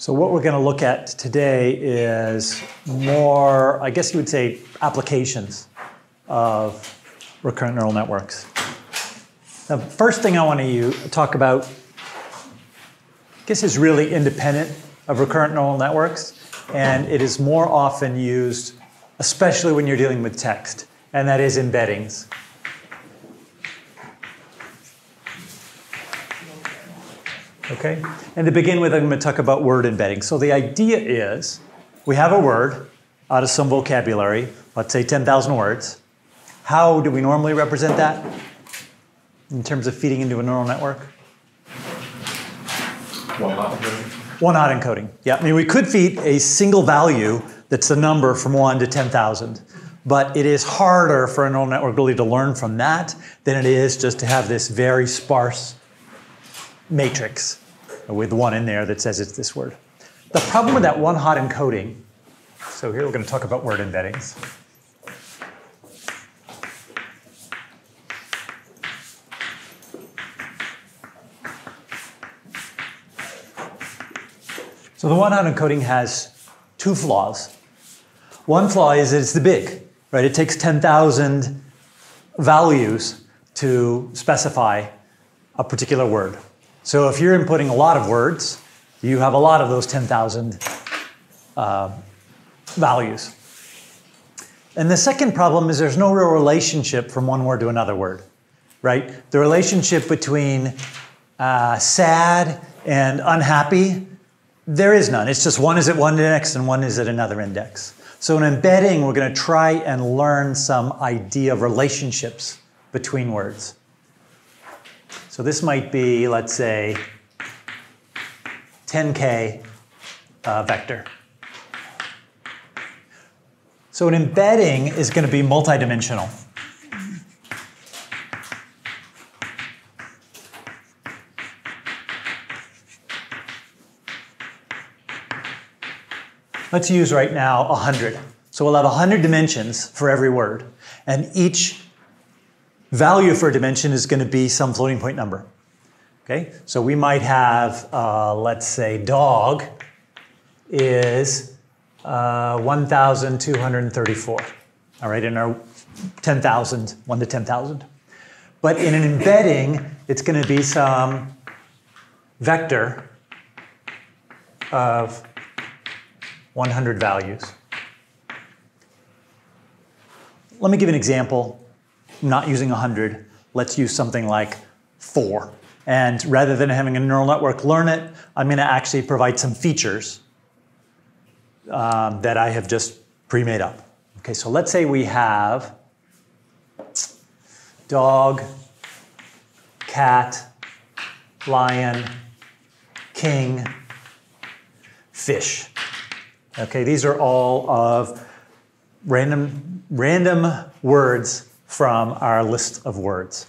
So what we're going to look at today is more, I guess you would say, applications of recurrent neural networks. The first thing I want to talk about, I guess, is really independent of recurrent neural networks, and it is more often used, especially when you're dealing with text, and that is embeddings. Okay? And to begin with, I'm going to talk about word embedding. So the idea is we have a word out of some vocabulary, let's say 10,000 words. How do we normally represent that in terms of feeding into a neural network? One hot encoding. One hot encoding. Yeah, I mean, we could feed a single value that's a number from 1 to 10,000. But it is harder for a neural network really to learn from that than it is just to have this very sparse matrix with one in there that says it's this word. The problem with that one hot encoding, so here we're going to talk about word embeddings. So the one hot encoding has two flaws. One flaw is that it's the big, right? It takes 10,000 values to specify a particular word. So if you're inputting a lot of words, you have a lot of those 10,000 uh, values. And the second problem is there's no real relationship from one word to another word, right? The relationship between uh, sad and unhappy, there is none. It's just one is at one index and one is at another index. So in embedding, we're going to try and learn some idea of relationships between words. So this might be, let's say, 10K uh, vector. So an embedding is going to be multidimensional. Let's use right now 100. So we'll have 100 dimensions for every word, and each value for a dimension is going to be some floating point number. Okay, so we might have, uh, let's say, dog is uh, 1,234. All right, in our 10,000, 1 to 10,000. But in an embedding, it's going to be some vector of 100 values. Let me give an example not using 100, let's use something like 4. And rather than having a neural network learn it, I'm going to actually provide some features um, that I have just pre-made up. Okay, so let's say we have dog, cat, lion, king, fish. Okay, these are all of random, random words from our list of words.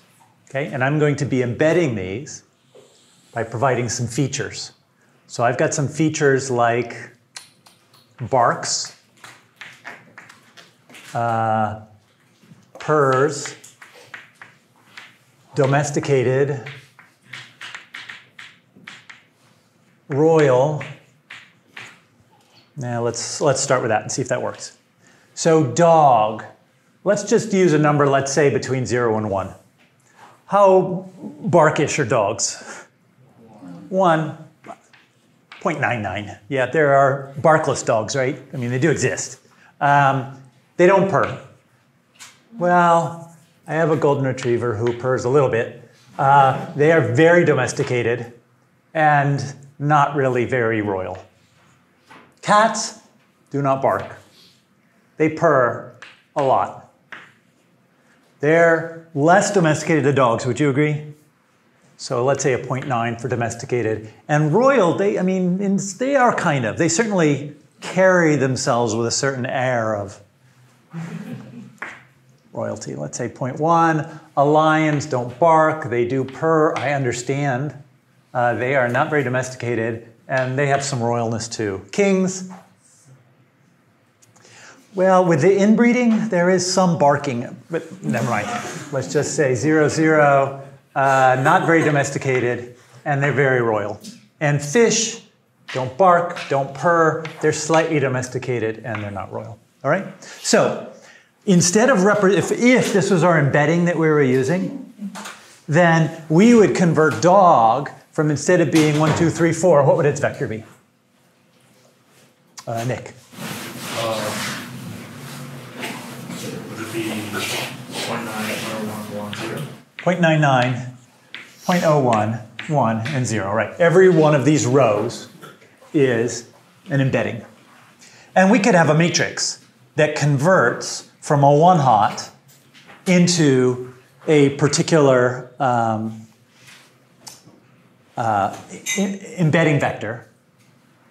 Okay, and I'm going to be embedding these by providing some features. So I've got some features like barks, uh, purrs, domesticated, royal. Now let's let's start with that and see if that works. So dog Let's just use a number, let's say between 0 and 1. How barkish are dogs? 1. 0.99. Yeah, there are barkless dogs, right? I mean, they do exist. Um, they don't purr. Well, I have a golden retriever who purrs a little bit. Uh, they are very domesticated and not really very royal. Cats do not bark. They purr a lot. They're less domesticated than dogs, would you agree? So let's say a 0.9 for domesticated. And royal, they, I mean, they are kind of. They certainly carry themselves with a certain air of royalty. Let's say 0.1. A lions don't bark, they do purr. I understand. Uh, they are not very domesticated, and they have some royalness too. Kings, well, with the inbreeding, there is some barking, but never mind. Let's just say zero, zero, uh, not very domesticated, and they're very royal. And fish, don't bark, don't purr, they're slightly domesticated, and they're not royal. All right? So instead of, if, if this was our embedding that we were using, then we would convert dog from instead of being one, two, three, four, what would its vector be? Uh, Nick. Uh, would it be 0.90110? 0.99, 0.01, 1, and 0, right? Every one of these rows is an embedding. And we could have a matrix that converts from a one hot into a particular um, uh, embedding vector,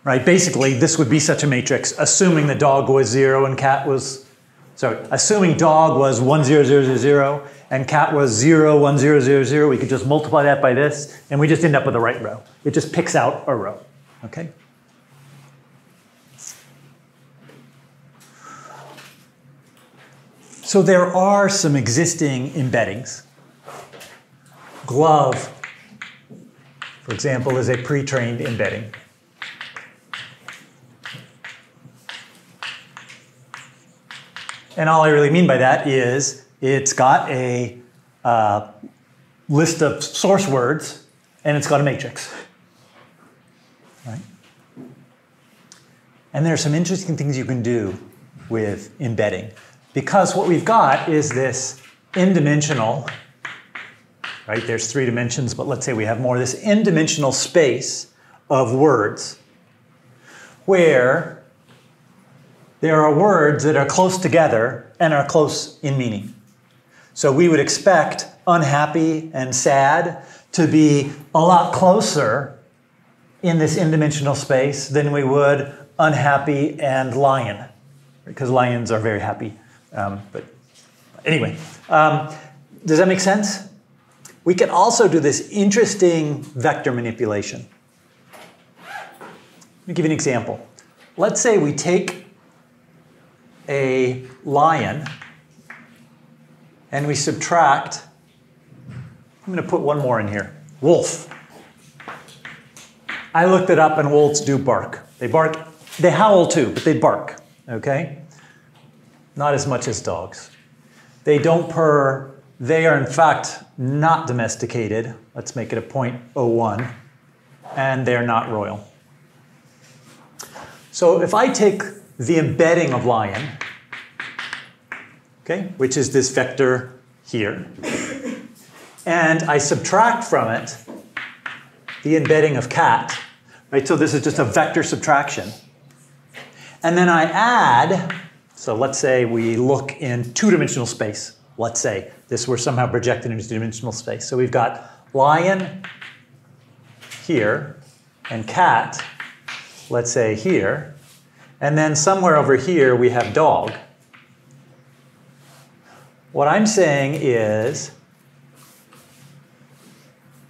right? Basically, this would be such a matrix, assuming the dog was zero and cat was, sorry, assuming dog was one zero zero zero zero and cat was zero one zero zero zero. We could just multiply that by this, and we just end up with the right row. It just picks out a row, okay? So there are some existing embeddings. GloVe, for example, is a pre-trained embedding. And all I really mean by that is it's got a uh, list of source words and it's got a matrix. Right? And there are some interesting things you can do with embedding. Because what we've got is this n-dimensional, right? There's three dimensions, but let's say we have more, this n-dimensional space of words where there are words that are close together and are close in meaning. So we would expect unhappy and sad to be a lot closer in this n-dimensional space than we would unhappy and lion, because lions are very happy. Um, but anyway, um, does that make sense? We can also do this interesting vector manipulation. Let me give you an example. Let's say we take a lion and we subtract, I'm going to put one more in here, wolf. I looked it up and wolves do bark. They bark, they howl too, but they bark, okay? not as much as dogs. They don't purr. They are, in fact, not domesticated. Let's make it a 0.01. And they're not royal. So if I take the embedding of lion, okay, which is this vector here, and I subtract from it the embedding of cat, right? So this is just a vector subtraction. And then I add so let's say we look in two-dimensional space. Let's say this were somehow projected into two-dimensional space. So we've got lion here and cat, let's say here. And then somewhere over here we have dog. What I'm saying is,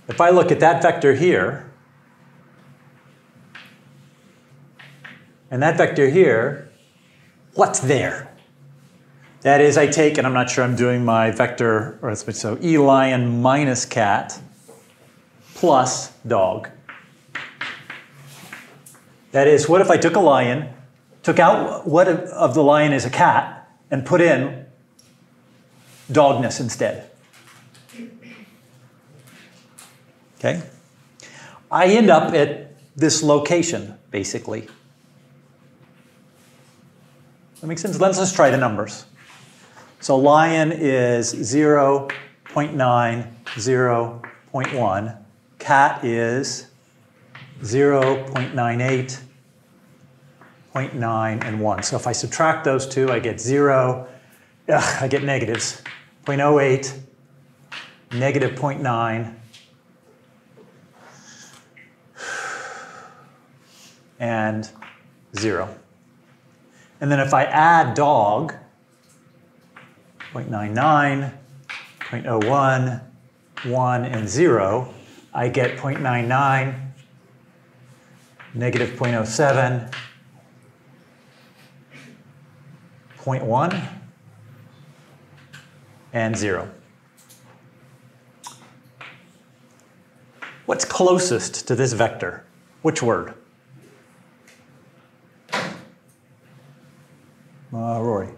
if I look at that vector here, and that vector here, what's there? That is, I take, and I'm not sure I'm doing my vector, or so E lion minus cat plus dog. That is, what if I took a lion, took out what of the lion is a cat, and put in dogness instead? Okay? I end up at this location, basically. That makes sense? Let's just try the numbers. So lion is 0, 0.9, 0, 0.1. Cat is 0, 0.98, 0.9, and 1. So if I subtract those two, I get 0. Ugh, I get negatives. 0.08, negative 0.9, and 0. And then if I add dog, 0.99, 0.01, 1, and 0, I get 0.99, negative 0.07, 0.1, and 0. What's closest to this vector? Which word? Uh, Rory.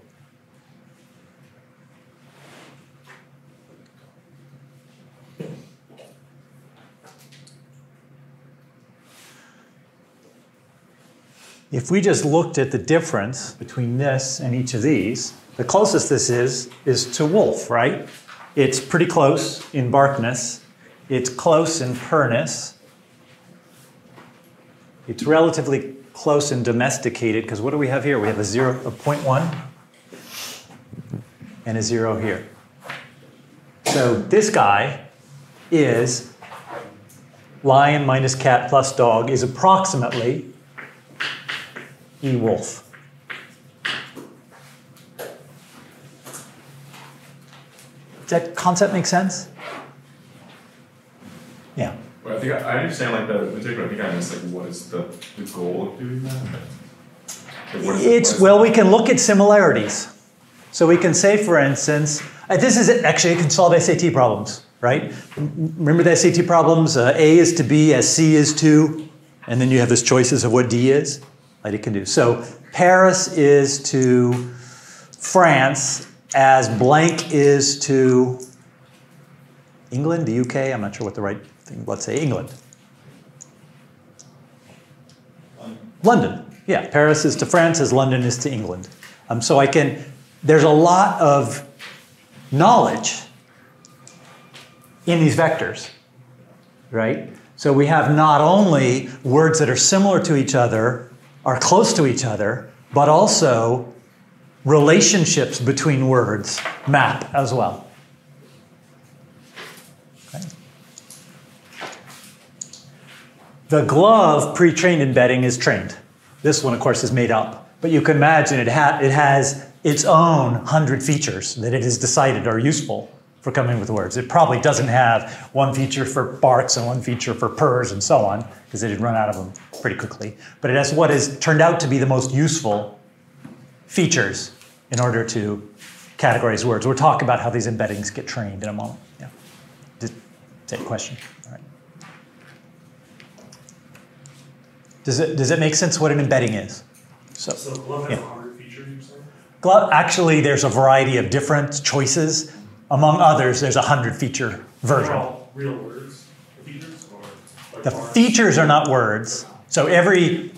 If we just looked at the difference between this and each of these, the closest this is is to wolf, right? It's pretty close in barkness. It's close in purrness. It's relatively close and domesticated because what do we have here? We have a zero, a 0.1 and a zero here. So this guy is lion minus cat plus dog is approximately E wolf. Does that concept make sense? Yeah. Well, I think I, I understand like the particular. I think I missed like what is the, the goal of doing that? Like, what is it- It's, is- well, we can look at similarities. So we can say, for instance, uh, this is actually, it can solve SAT problems, right? Remember the SAT problems? Uh, A is to B as C is to, and then you have those choices of what D is. Like it can do. So Paris is to France as blank is to England, the UK. I'm not sure what the right thing. Let's say England. London. Yeah, Paris is to France as London is to England. Um, so I can, there's a lot of knowledge in these vectors, right? So we have not only words that are similar to each other, are close to each other, but also relationships between words map as well. Okay. The GloVe pre-trained embedding is trained. This one, of course, is made up. But you can imagine it, ha- it has its own 100 features that it has decided are useful for coming with words. It probably doesn't have one feature for barks and one feature for purrs and so on, because it had run out of them pretty quickly. But it has what has turned out to be the most useful features in order to categorize words. We'll talk about how these embeddings get trained in a moment. Yeah. Does, is that a question? All right. Does it, does it make sense what an embedding is? So, So GloVe has Yeah. a hundred features, you said? Glo- actually, there's a variety of different choices. Among others, there's a 100 feature They're version. all real words, the features, or like The bars? features are not words. So every,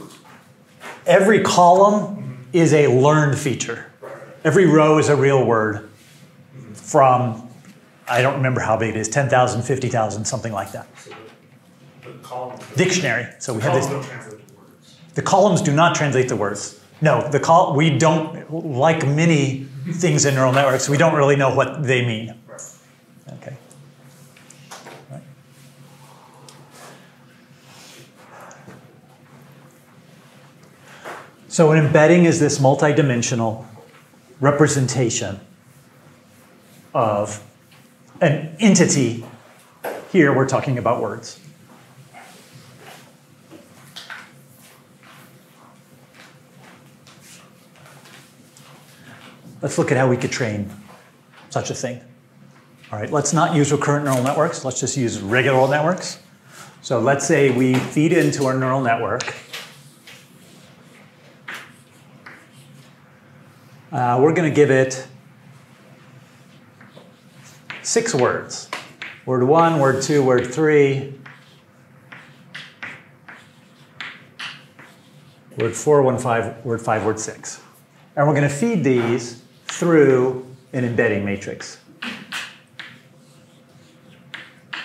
every column is a learned feature. Every row is a real word from, I don't remember how big it is, 10,000, 50,000, something like that. So the, the. Dictionary. So we have this. don't translate to words. The columns do not translate the words. No, the col- we don't, like many things in neural networks, we don't really know what they mean. Right. Okay. Right. So an embedding is this multidimensional representation of an entity. Here we're talking about words. Let's look at how we could train such a thing. All right, let's not use recurrent neural networks. Let's just use regular networks. So let's say we feed into our neural network. Uh, we're going to give it six words. Word one, word two, word three. Word four, word five, word five, word six. And we're going to feed these through an embedding matrix.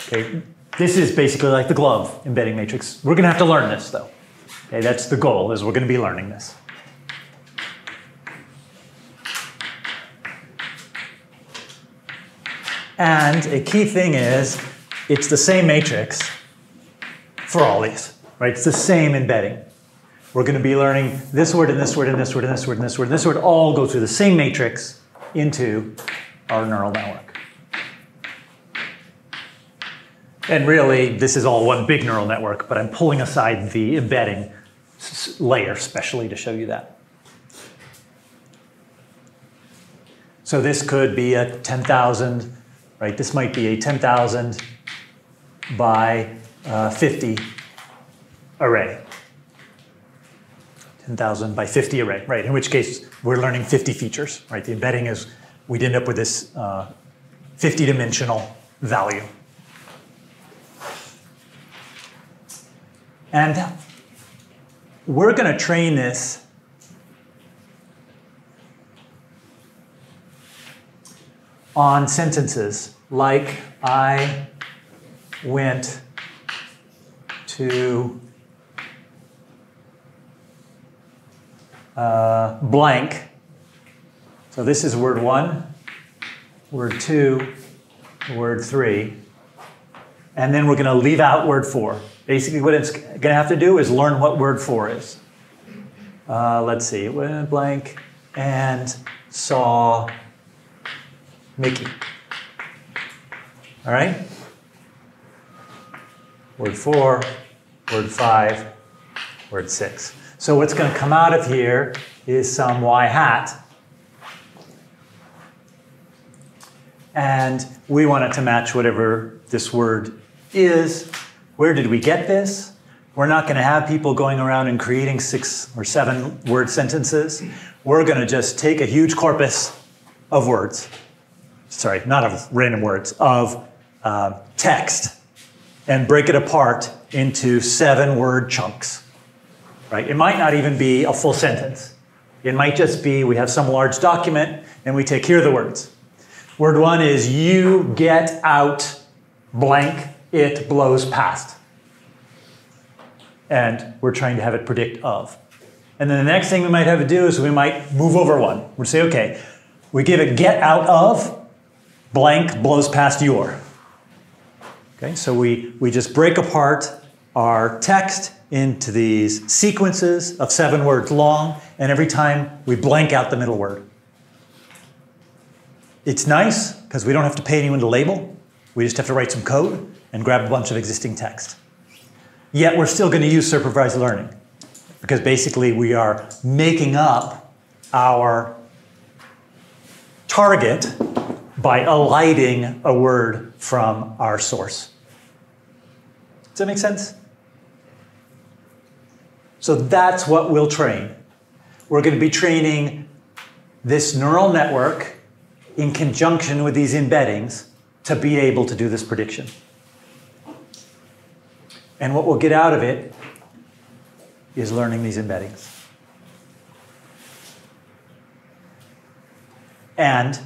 Okay, this is basically like the GloVe embedding matrix. We're going to have to learn this though. Okay, that's the goal is we're going to be learning this. And a key thing is it's the same matrix for all these, right? It's the same embedding. We're going to be learning this word and this word and this word and this word and this word and this word all go through the same matrix into our neural network. And really, this is all one big neural network, but I'm pulling aside the embedding layer specially to show you that. So this could be a 10,000, right? This might be a 10,000 by uh, 50 array. 10,000 by 50 array, right? In which case, we're learning 50 features, right? The embedding is, we'd end up with this uh, 50 dimensional value. And we're going to train this on sentences like I went to uh, blank. So this is word one, word two, word three. And then we're going to leave out word four. Basically, what it's going to have to do is learn what word four is. Uh, let's see, went blank and saw Mickey. All right? Word four, word five, word six. So what's going to come out of here is some y hat. And we want it to match whatever this word is. Where did we get this? We're not going to have people going around and creating six or seven word sentences. We're going to just take a huge corpus of words. Sorry, not of random words, of uh, text and break it apart into seven word chunks. Right? It might not even be a full sentence. It might just be we have some large document and we take here the words. Word one is you get out blank, it blows past. And we're trying to have it predict of. And then the next thing we might have to do is we might move over one. We'll say, okay, we give it get out of, blank blows past your. Okay, so we, we just break apart our text into these sequences of seven words long, and every time we blank out the middle word. It's nice because we don't have to pay anyone to label. We just have to write some code and grab a bunch of existing text. Yet we're still going to use supervised learning because basically we are making up our target by alighting a word from our source. Does that make sense? So that's what we'll train. We're going to be training this neural network in conjunction with these embeddings to be able to do this prediction. And what we'll get out of it is learning these embeddings. And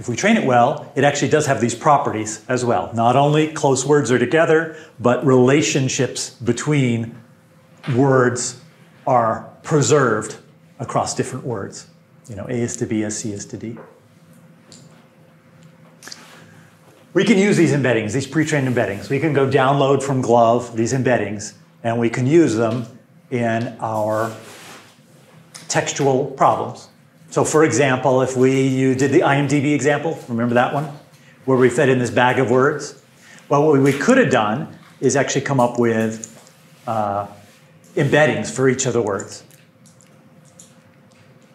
if we train it well, it actually does have these properties as well. Not only close words are together, but relationships between words are preserved across different words. You know, A is to B as C is to D. We can use these embeddings, these pre-trained embeddings. We can go download from GloVe these embeddings, and we can use them in our textual problems. So for example, if we you did the IMDb example, remember that one? Where we fed in this bag of words? Well, what we could have done is actually come up with uh, embeddings for each of the words.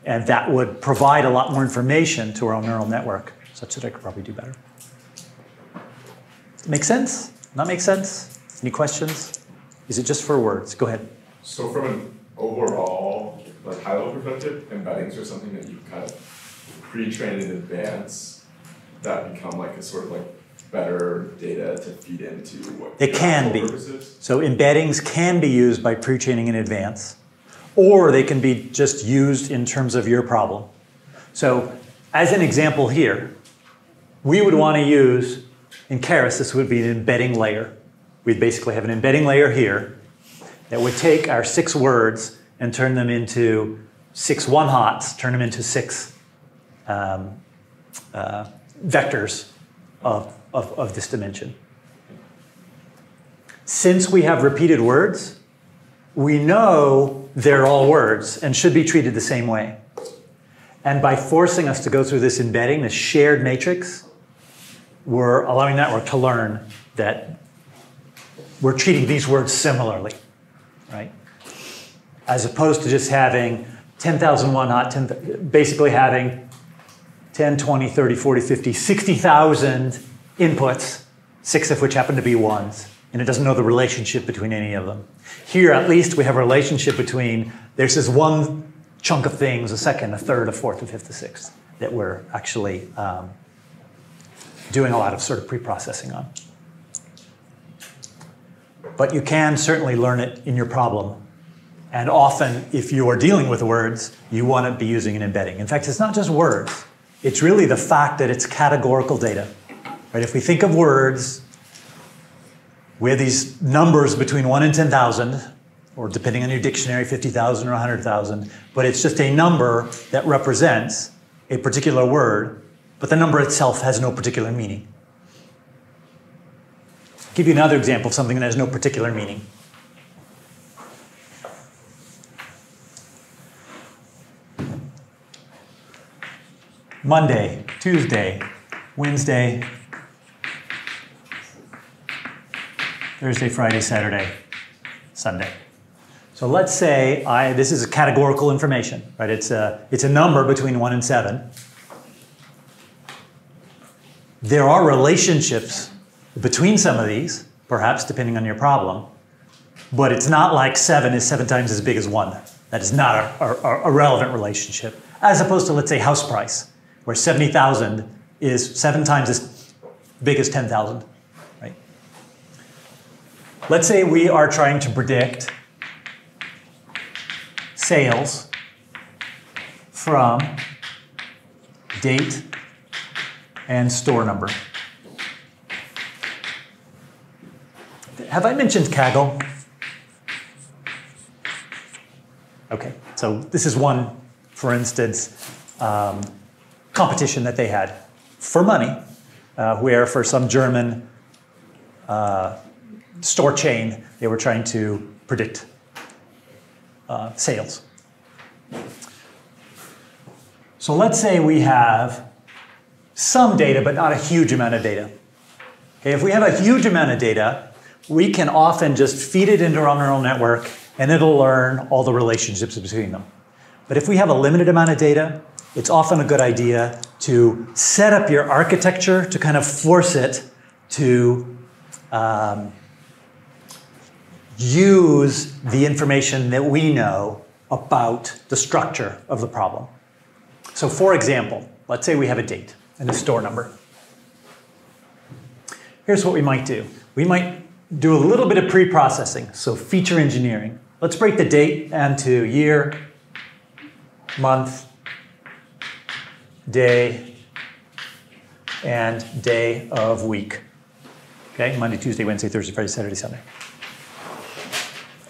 And that would provide a lot more information to our neural network, such that I could probably do better. Make sense? Not make sense? Any questions? Is it just for words? Go ahead. So from an overall, like high level perspective, embeddings are something that you kind of pre-train in advance that become like a sort of like better data to feed into what It can be. purpose is? So embeddings can be used by pre-training in advance, or they can be just used in terms of your problem. So as an example here, we would want to use, in Keras, this would be an embedding layer. We'd basically have an embedding layer here that would take our six words and turn them into six one-hots, turn them into six um, uh, vectors of, of, of this dimension. Since we have repeated words, we know they're all words and should be treated the same way. And by forcing us to go through this embedding, this shared matrix, we're allowing that network to learn that we're treating these words similarly? As opposed to just having 10,000 one hot, 10, basically having 10, 20, 30, 40, 50, 60,000 inputs, six of which happen to be ones, and it doesn't know the relationship between any of them. Here, at least, we have a relationship between there's this one chunk of things, a second, a third, a fourth, a fifth, a sixth, that we're actually um, doing a lot of sort of pre-processing on. But you can certainly learn it in your problem. And often, if you are dealing with words, you want to be using an embedding. In fact, it's not just words. It's really the fact that it's categorical data. Right? If we think of words, we have these numbers between 1 and 10,000, or depending on your dictionary, 50,000 or 100,000, but it's just a number that represents a particular word, but the number itself has no particular meaning. I'll give you another example of something that has no particular meaning. Monday, Tuesday, Wednesday, Thursday, Friday, Saturday, Sunday. So let's say I, this is a categorical information, right? It's a, it's a number between one and seven. There are relationships between some of these, perhaps depending on your problem, but it's not like seven is seven times as big as one. That is not a, a, a relevant relationship, as opposed to, let's say, house price, where 70,000 is seven times as big as 10,000, right? Let's say we are trying to predict sales from date and store number. Have I mentioned Kaggle? Okay, so this is one, for instance, um, competition that they had for money, uh, where for some German uh, store chain, they were trying to predict uh, sales. So let's say we have some data, but not a huge amount of data. Okay, if we have a huge amount of data, we can often just feed it into our neural network and it'll learn all the relationships between them. But if we have a limited amount of data, it's often a good idea to set up your architecture to kind of force it to um, use the information that we know about the structure of the problem. So for example, let's say we have a date and a store number. Here's what we might do. We might do a little bit of pre-processing, so feature engineering. Let's break the date into year, month, day, and day of week. Okay, Monday, Tuesday, Wednesday, Thursday, Friday, Saturday, Sunday.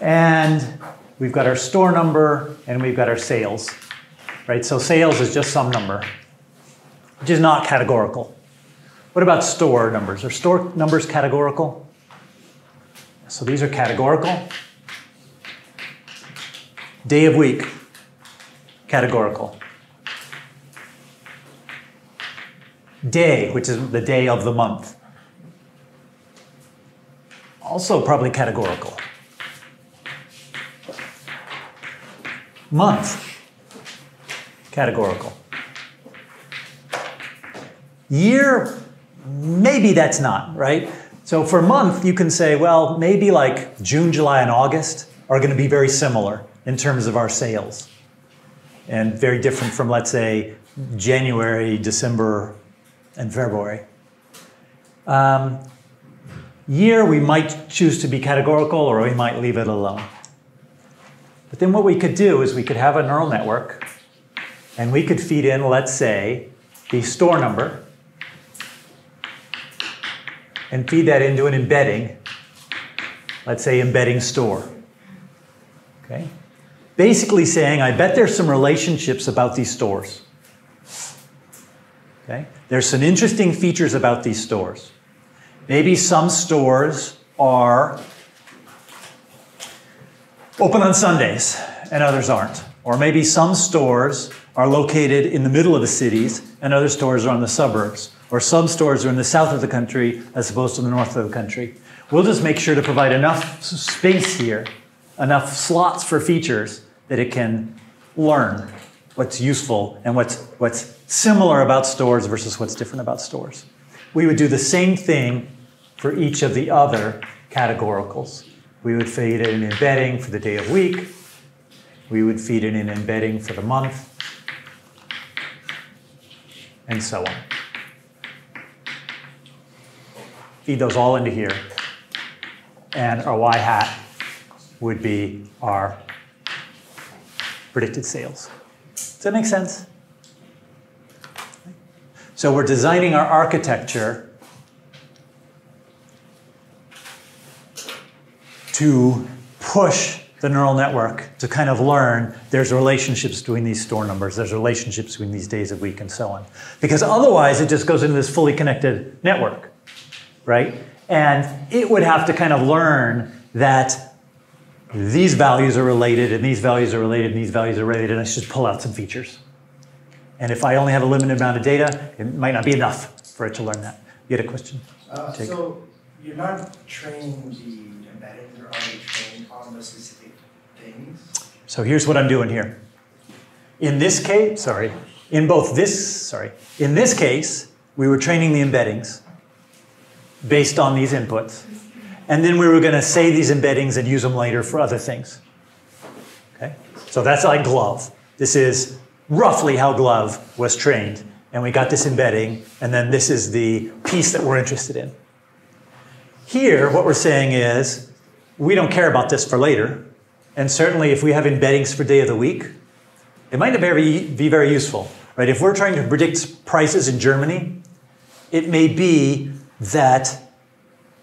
And we've got our store number and we've got our sales, right? So sales is just some number, which is not categorical. What about store numbers? Are store numbers categorical? So these are categorical. Day of week, categorical. Day, which is the day of the month, also probably categorical. Month, categorical. Year, maybe that's not, right? So for month, you can say, well, maybe like June, July, and August are going to be very similar in terms of our sales and very different from, let's say, January, December, and February. Um, year, we might choose to be categorical or we might leave it alone. But then what we could do is we could have a neural network and we could feed in, let's say, the store number and feed that into an embedding, let's say embedding store. Okay? Basically saying, I bet there's some relationships about these stores. Okay? There's some interesting features about these stores. Maybe some stores are open on Sundays and others aren't. Or maybe some stores are located in the middle of the cities and other stores are on the suburbs. Or some stores are in the south of the country as opposed to the north of the country. We'll just make sure to provide enough space here, enough slots for features that it can learn what's useful and what's, what's similar about stores versus what's different about stores. We would do the same thing for each of the other categoricals. We would feed in an embedding for the day of week. We would feed in an embedding for the month, and so on. Feed those all into here. And our y hat would be our predicted sales. Does that make sense? So we're designing our architecture to push the neural network to kind of learn there's relationships between these store numbers, there's relationships between these days of week and so on. Because otherwise it just goes into this fully connected network, right? And it would have to kind of learn that these values are related and these values are related and these values are related and I should just pull out some features. And if I only have a limited amount of data, it might not be enough for it to learn that. You had a question? Uh, so you're not training the embeddings, you're already trained on the specific things. So here's what I'm doing here. In this case, sorry, in both this, sorry, in this case, we were training the embeddings based on these inputs. And then we were going to say these embeddings and use them later for other things. Okay? So that's like GloVe. This is roughly how GloVe was trained. And we got this embedding, and then this is the piece that we're interested in. Here, what we're saying is, we don't care about this for later. And certainly, if we have embeddings for day of the week, it might not be very useful, right? If we're trying to predict prices in Germany, it may be that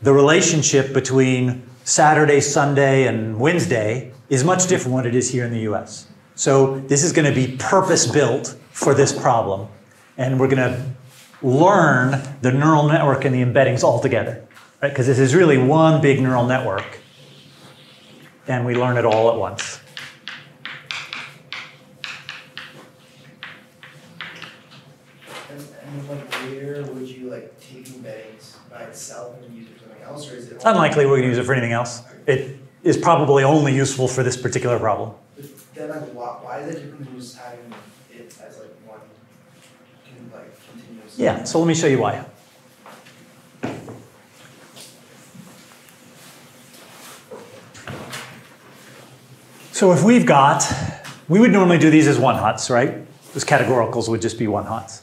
the relationship between Saturday, Sunday, and Wednesday is much different than what it is here in the US. So this is going to be purpose built for this problem. And we're going to learn the neural network and the embeddings all together, right? Because this is really one big neural network. And we learn it all at once. And, and like where would you like take embeddings by itself and use it for something else, or is it? Unlikely we're going to use it for anything else. It is probably only useful for this particular problem. Then like why, why is it different than just having it as like one, like continuous? Yeah, so let me show you why. So if we've got, we would normally do these as one hots, right? Those categoricals would just be one hots.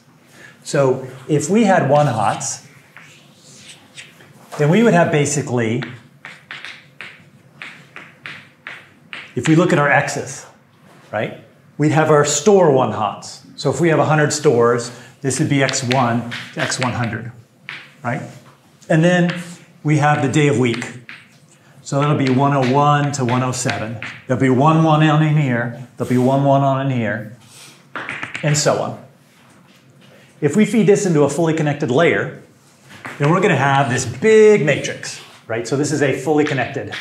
So if we had one hots, then we would have basically, if we look at our x's, right? We'd have our store one hots. So if we have 100 stores, this would be x1 to x100, right? And then we have the day of week. So that'll be 101 to 107. There'll be one one on in here, there'll be one one on in here, and so on. If we feed this into a fully connected layer, then we're going to have this big matrix, right? So this is a fully connected.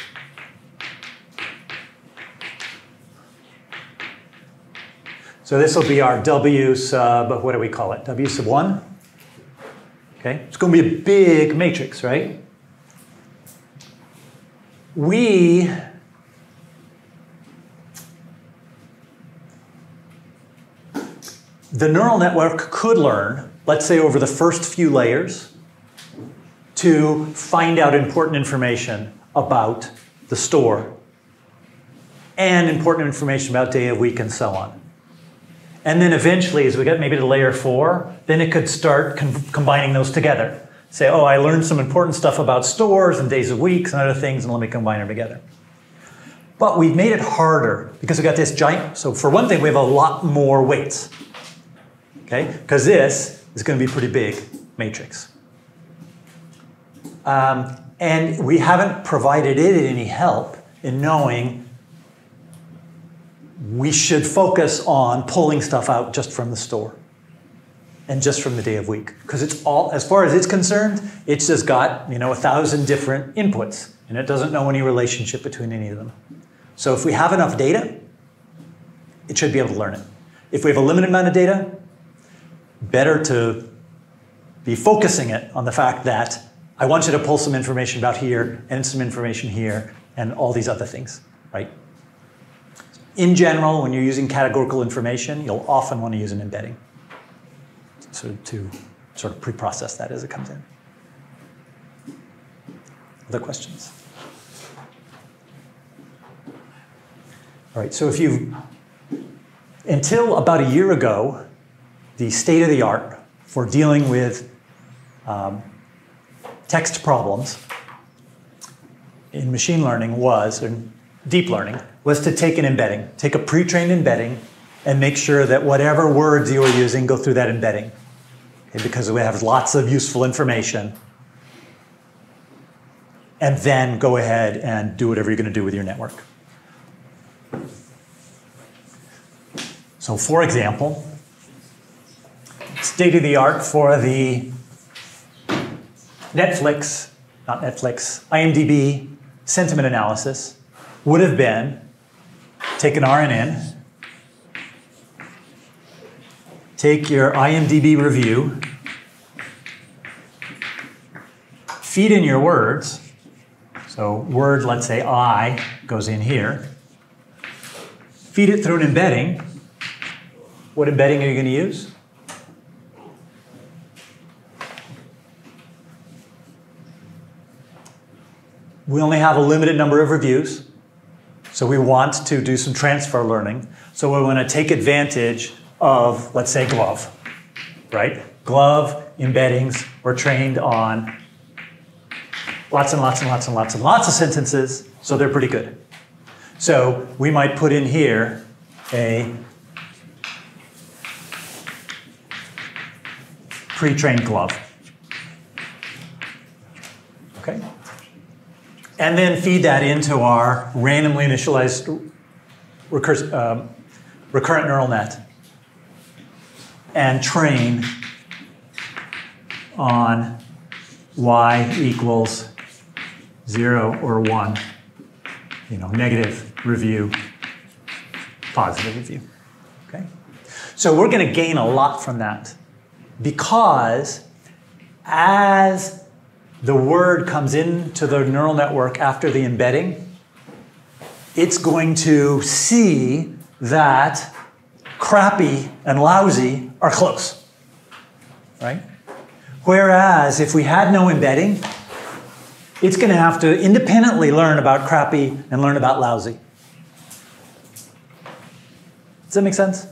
So this will be our W sub, uh, what do we call it? W sub 1? Okay, it's going to be a big matrix, right? We the neural network could learn, let's say over the first few layers, to find out important information about the store and important information about day of week and so on. And then eventually, as we get maybe to layer four, then it could start com- combining those together. Say, oh, I learned some important stuff about stores and days of weeks and other things, and let me combine them together. But we've made it harder because we got this giant. So, for one thing, we have a lot more weights. Okay? Because this is going to be a pretty big matrix. Um, and we haven't provided it any help in knowing we should focus on pulling stuff out just from the store and just from the day of week. Because it's all as far as it's concerned it's just got you know a thousand different inputs and it doesn't know any relationship between any of them. So if we have enough data it should be able to learn it. If we have a limited amount of data better to be focusing it on the fact that i want you to pull some information about here and some information here and all these other things right in general, when you're using categorical information, you'll often want to use an embedding so to sort of pre-process that as it comes in. Other questions? All right, so if you've, until about a year ago, the state of the art for dealing with um, text problems in machine learning was, and deep learning, was to take an embedding, take a pre-trained embedding, and make sure that whatever words you were using go through that embedding. Okay, because we have lots of useful information. And then go ahead and do whatever you're going to do with your network. So, for example, state of the art for the Netflix, not Netflix, IMDb sentiment analysis would have been take an RNN, take your IMDb review, feed in your words. So, word, let's say I, goes in here. Feed it through an embedding. What embedding are you going to use? We only have a limited number of reviews, so we want to do some transfer learning. So we want to take advantage of, let's say, GloVe, right? GloVe embeddings were trained on lots and lots and lots and lots and lots of sentences, so they're pretty good. So we might put in here a pre-trained GloVe. Okay? And then feed that into our randomly initialized recurs- um, recurrent neural net and train on y equals 0 or 1, you know, negative review, positive review. Okay? So we're going to gain a lot from that because as the word comes into the neural network after the embedding, it's going to see that crappy and lousy are close, right? Whereas if we had no embedding, it's going to have to independently learn about crappy and learn about lousy. Does that make sense?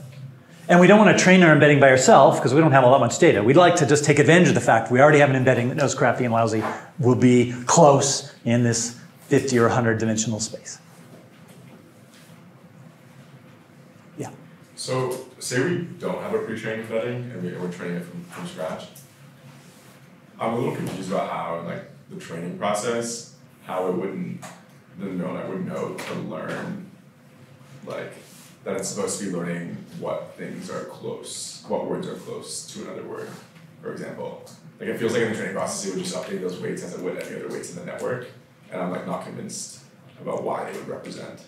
And we don't want to train our embedding by ourselves because we don't have a lot much data. We'd like to just take advantage of the fact we already have an embedding that knows crappy and lousy will be close in this 50 or 100 dimensional space. Yeah. So, say we don't have a pre-trained embedding and we, we're training it from, from scratch. I'm a little confused about how, like the training process, how it wouldn't, the neural net would know to learn, like, that it's supposed to be learning what things are close, what words are close to another word, for example. Like, it feels like in the training process, it would just update those weights as it would any other weights in the network, and I'm like not convinced about why they would represent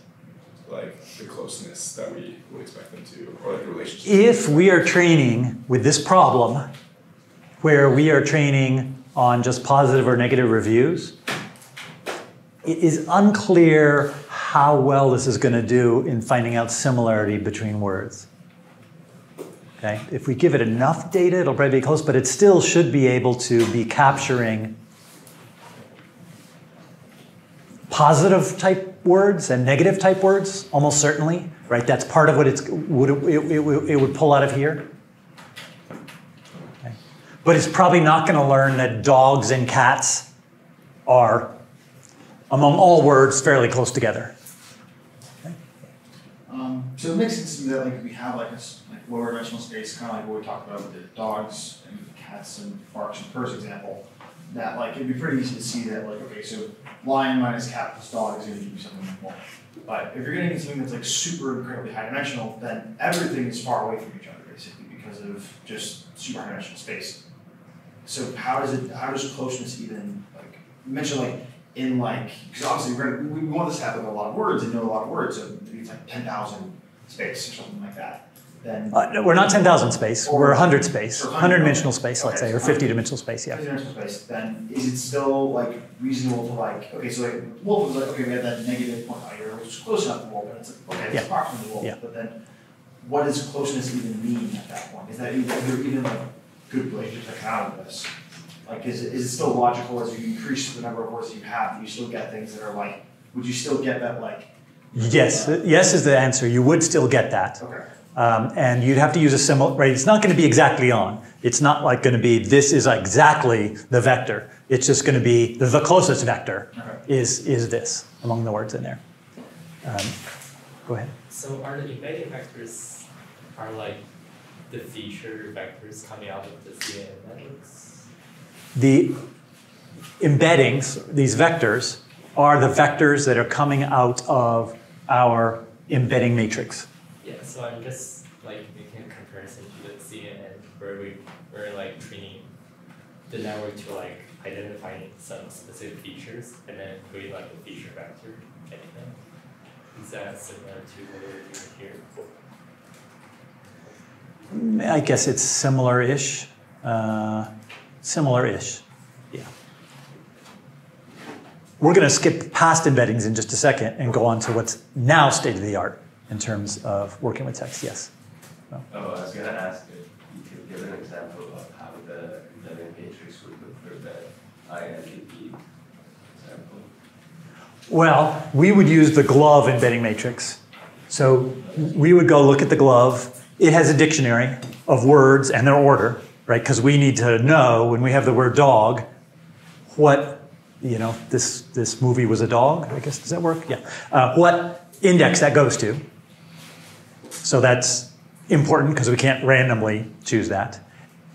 like the closeness that we would expect them to, or like the relationship. If we are training with this problem, where we are training on just positive or negative reviews, it is unclear how well this is going to do in finding out similarity between words. Okay? If we give it enough data, it'll probably be close, but it still should be able to be capturing positive type words and negative type words, almost certainly, right? That's part of what it's, would it, it, it, would pull out of here. Okay. But it's probably not going to learn that dogs and cats are, among all words, fairly close together. Um, so it makes sense that like we have like a lower dimensional space, kind of like what we talked about with the dogs and cats and barks and purrs example. That like it'd be pretty easy to see that like okay, so lion minus cat plus dog is going to give you something more. But if you're going to get something that's like super incredibly high dimensional, then everything is far away from each other basically because of just super high dimensional space. So how does it? How does closeness even like you mentioned like in like because obviously we're gonna, we, we want this to happen with a lot of words and know a lot of words. So maybe it's like ten thousand space or something like that. Then Uh, no, we're not 10,000 space, we're 100 space, 100 100, dimensional space, let's say, or 50 dimensional space, yeah. ten dimensional space. Then is it still like reasonable to like okay? So like wolf was like okay, we had that negative point out here, which is close enough to wolf, and it's like okay, it's Yeah. approximately wolf. Yeah. But then what does closeness even mean at that point? Is that even, there even like good relationships that come out of this? Like, is it, is it still logical as you increase the number of words you have, you still get things that are like, would you still get that like Yes, yes is the answer. You would still get that. Okay. Um, and you'd have to use a similar, right? It's not going to be exactly on. It's not like going to be this is exactly the vector. It's just going to be the closest vector is is this among the words in there. Um, go ahead. So are the embedding vectors are like the feature vectors coming out of the CNN networks? The embeddings, these vectors, are the vectors that are coming out of our embedding matrix. Yeah, so I'm just like making a comparison to the CNN where we we're like training the network to like identifying some specific features and then create like a feature vector anything. Is that similar to what we're doing here? I guess it's similar-ish. Uh, similar-ish. Yeah. We're going to skip past embeddings in just a second and go on to what's now state of the art in terms of working with text. Yes. Oh, I was gonna ask if you could give an example of how the embedding matrix would look for the IMDb example. Well, we would use the GloVe embedding matrix. So we would go look at the GloVe. It has a dictionary of words and their order, right? Because we need to know when we have the word dog, what, you know, this, this movie was a dog, I guess. Does that work? Yeah. Uh, what index that goes to. So that's important because we can't randomly choose that.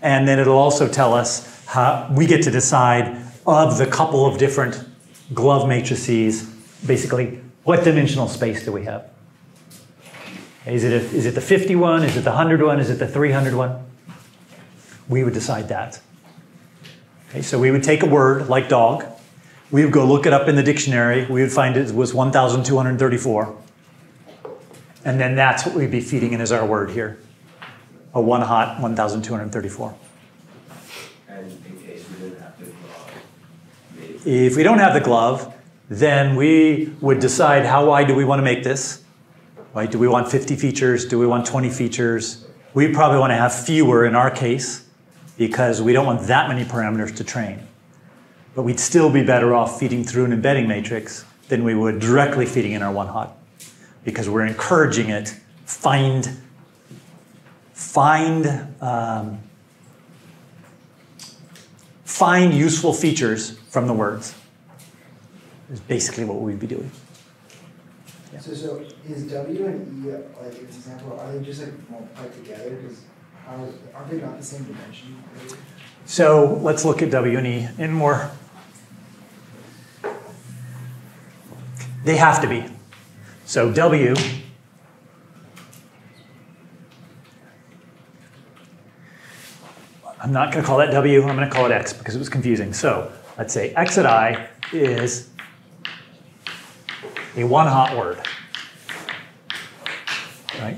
And then it'll also tell us how we get to decide of the couple of different GloVe matrices, basically, what dimensional space do we have? Is it, a, is it the 50 one? Is it the 100 one? Is it the 300 one? We would decide that. Okay, so we would take a word like dog. We would go look it up in the dictionary. We would find it was 1,234. And then that's what we'd be feeding in as our word here. A one hot 1,234. And in case we didn't have the GloVe, maybe If we don't have the GloVe, then we would decide how wide do we want to make this? Right? Do we want 50 features? Do we want 20 features? We probably want to have fewer in our case because we don't want that many parameters to train. But we'd still be better off feeding through an embedding matrix than we would directly feeding in our one hot because we're encouraging it find find um, find useful features from the words is basically what we'd be doing. Yeah. So, so is W and E, like in this example, are they just like multiplied together? Because are, are they not the same dimension? So let's look at W and E in more. They have to be. So W. I'm not going to call that W, I'm going to call it X because it was confusing. So let's say X at I is a one hot word. Right?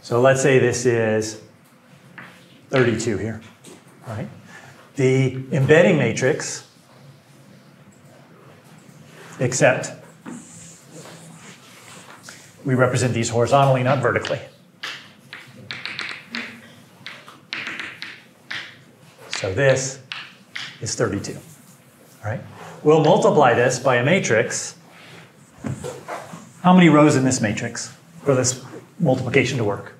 So let's say this is 32 here, right? The embedding matrix, except we represent these horizontally, not vertically. So this is 32, all right? We'll multiply this by a matrix. How many rows in this matrix for this multiplication to work?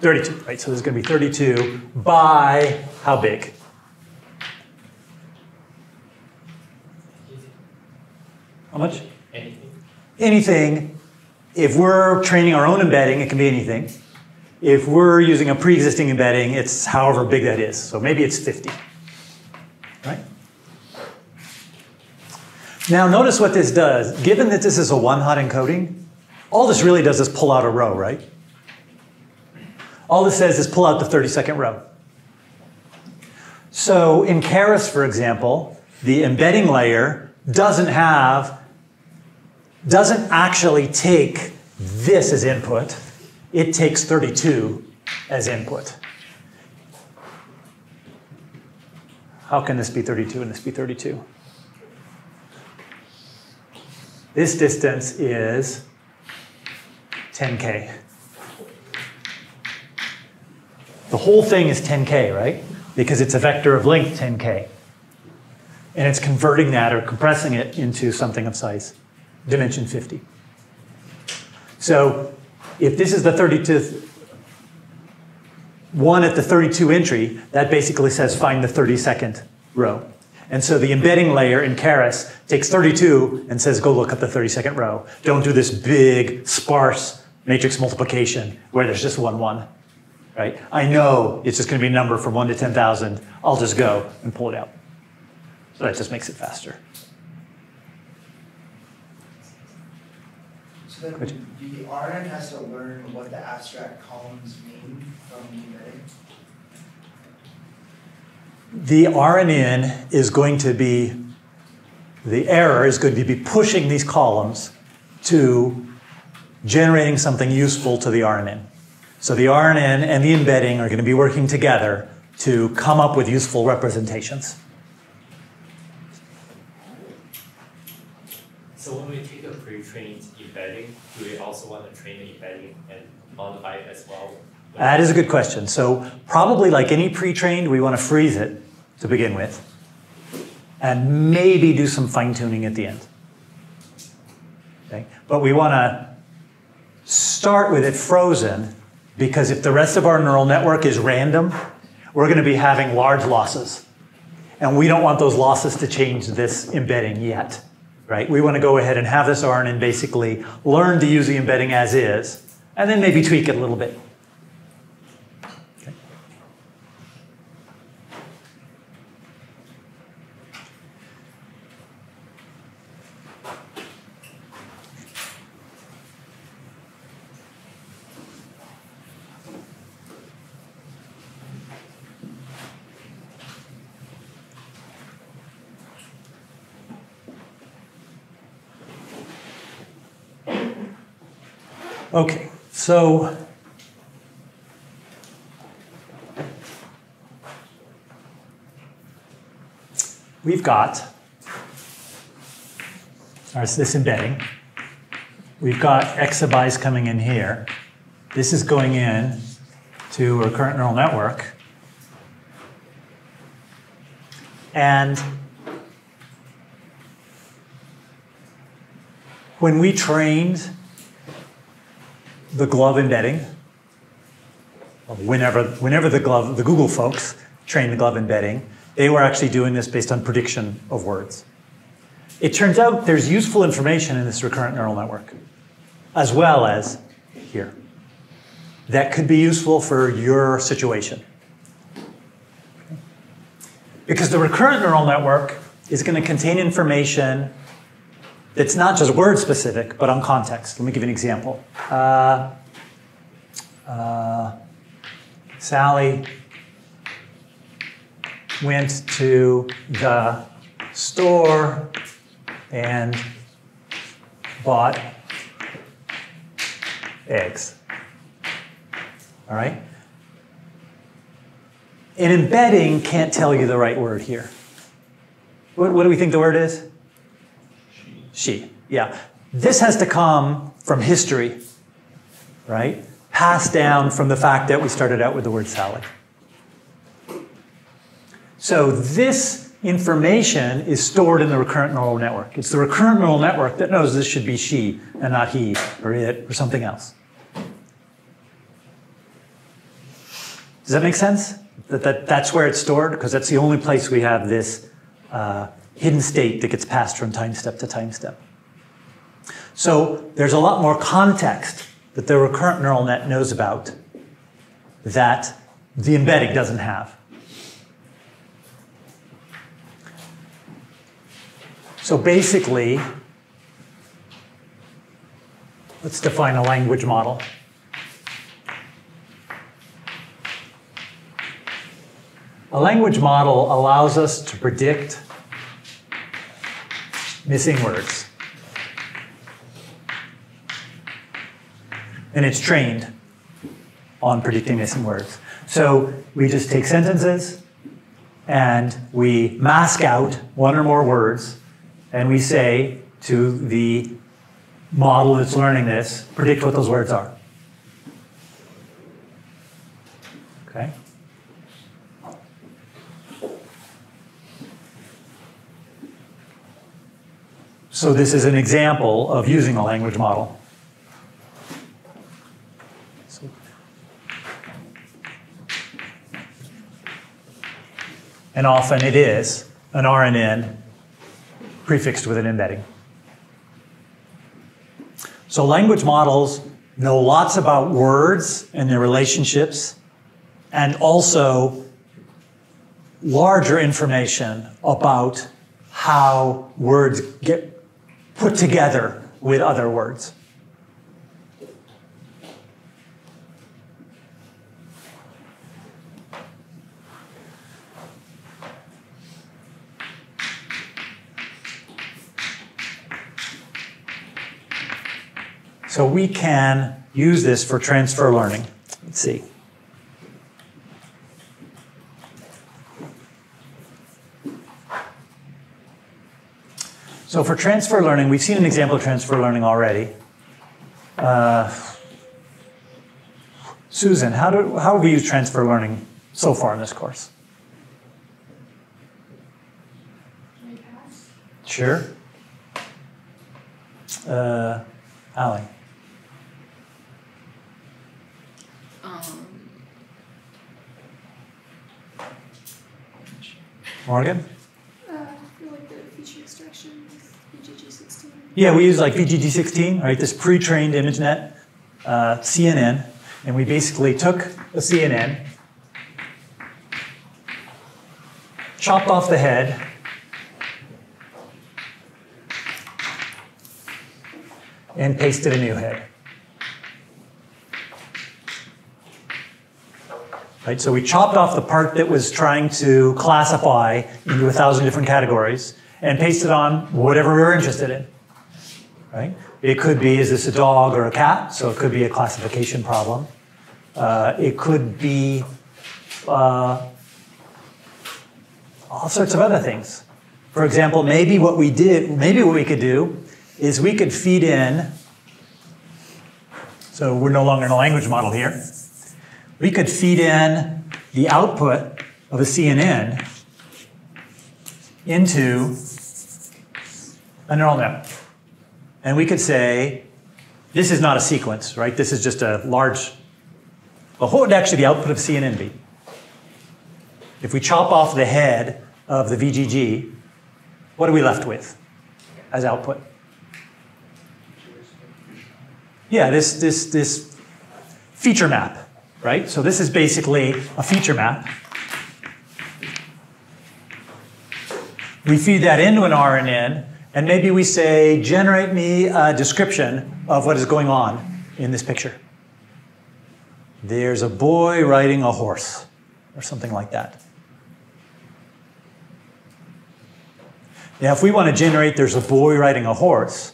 32, right? So there's going to be 32 by how big? How much? Anything? Anything. If we're training our own embedding, it can be anything. If we're using a pre-existing embedding, it's however big that is. So maybe it's 50, right? Now notice what this does. Given that this is a one-hot encoding, all this really does is pull out a row, right? All this says is pull out the 32nd row. So in Keras, for example, the embedding layer doesn't have, doesn't actually take this as input. It takes 32 as input. How can this be 32 and this be 32? This distance is 10k. The whole thing is 10k, right? Because it's a vector of length 10k. and it's converting that or compressing it into something of size, dimension 50. So if this is the 32th one at the 32 entry, that basically says find the 32nd row. And so the embedding layer in Keras takes 32 and says go look at the 32nd row. Don't do this big, sparse matrix multiplication where there's just one one. Right? I know it's just going to be a number from 1 to 10,000. I'll just go and pull it out. So that just makes it faster. So then, Good. the RNN has to learn what the abstract columns mean from the embedding? The RNN is going to be, the error is going to be pushing these columns to generating something useful to the RNN. So the RNN and the embedding are going to be working together to come up with useful representations. So when we take a pre-trained embedding, do we also want to train the embedding and modify it as well? That is a good question. So probably like any pre-trained, we want to freeze it to begin with, and maybe do some fine tuning at the end. Okay? But we want to start with it frozen because if the rest of our neural network is random, we're going to be having large losses. And we don't want those losses to change this embedding yet, right? We want to go ahead and have this RNN basically learn to use the embedding as is, and then maybe tweak it a little bit. Okay, so we've got our, this embedding. We've got exabytes coming in here. This is going in to a recurrent neural network. And when we trained the GloVe embedding. Whenever, whenever the GloVe, the Google folks trained the GloVe embedding, they were actually doing this based on prediction of words. It turns out there's useful information in this recurrent neural network, as well as here, that could be useful for your situation. Because the recurrent neural network is going to contain information it's not just word specific, but on context. Let me give you an example. Uh, uh, Sally went to the store and bought eggs. All right? An embedding can't tell you the right word here. What, what do we think the word is? She, yeah. This has to come from history, right? Passed down from the fact that we started out with the word Sally. So this information is stored in the recurrent neural network. It's the recurrent neural network that knows this should be she and not he or it or something else. Does that make sense? That, that that's where it's stored because that's the only place we have this uh, hidden state that gets passed from time step to time step. So there's a lot more context that the recurrent neural net knows about that the embedding doesn't have. So basically, let's define a language model. A language model allows us to predict missing words. And it's trained on predicting missing words. So we just take sentences and we mask out one or more words and we say to the model that's learning this, predict what those words are. So this is an example of using a language model. And often it is an RNN prefixed with an embedding. So language models know lots about words and their relationships, and also larger information about how words get put together with other words. So we can use this for transfer learning. Let's see. So for transfer learning, we've seen an example of transfer learning already. Uh, Susan, how, do, how have we used transfer learning so far in this course? Sure. Uh, Allie. Um, Morgan? Uh, for like the feature extraction with VGG sixteen. Yeah, we use like VGG16, right? This pre-trained ImageNet uh, CNN, and we basically took a CNN, chopped off the head, and pasted a new head. Right, so we chopped off the part that was trying to classify into a thousand different categories and pasted on whatever we were interested in. Right? It could be, is this a dog or a cat? So it could be a classification problem. Uh, it could be uh, all sorts of other things. For example, maybe what we did, maybe what we could do is we could feed in, so we're no longer in a language model here, we could feed in the output of a CNN into a neural net. And we could say, this is not a sequence, right? This is just a large, well, what would actually the output of CNN be? If we chop off the head of the VGG, what are we left with as output? Yeah, this, this, this feature map, right? So this is basically a feature map. We feed that into an RNN, and maybe we say, generate me a description of what is going on in this picture. There's a boy riding a horse, or something like that. Now, if we want to generate there's a boy riding a horse,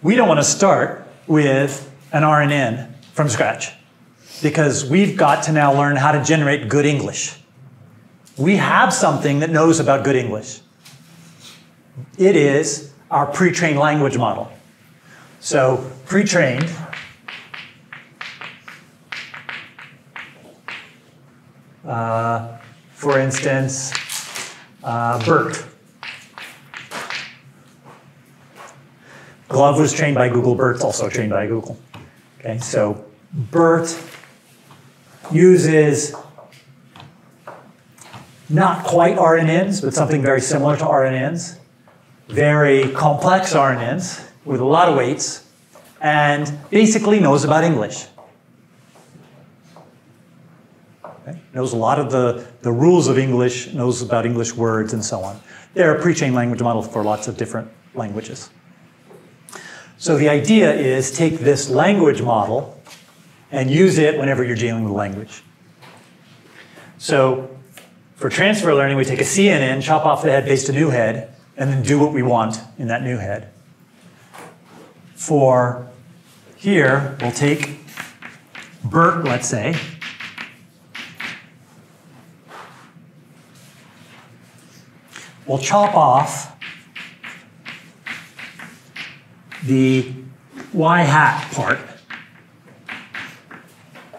we don't want to start with an RNN from scratch because we've got to now learn how to generate good English. We have something that knows about good English. It is our pre-trained language model. So pre-trained uh, for instance, uh, BERT. GloVe was trained by Google, BERT's also trained by Google. Okay, so BERT uses not quite RNNs, but something very similar to RNNs, very complex RNNs with a lot of weights, and basically knows about English. Okay? Knows a lot of the, the rules of English, knows about English words, and so on. They're a pre-trained language model for lots of different languages. So the idea is take this language model and use it whenever you're dealing with language. So for transfer learning, we take a CNN, chop off the head, paste a new head, and then do what we want in that new head. For here, we'll take BERT, let's say, we'll chop off the y hat part.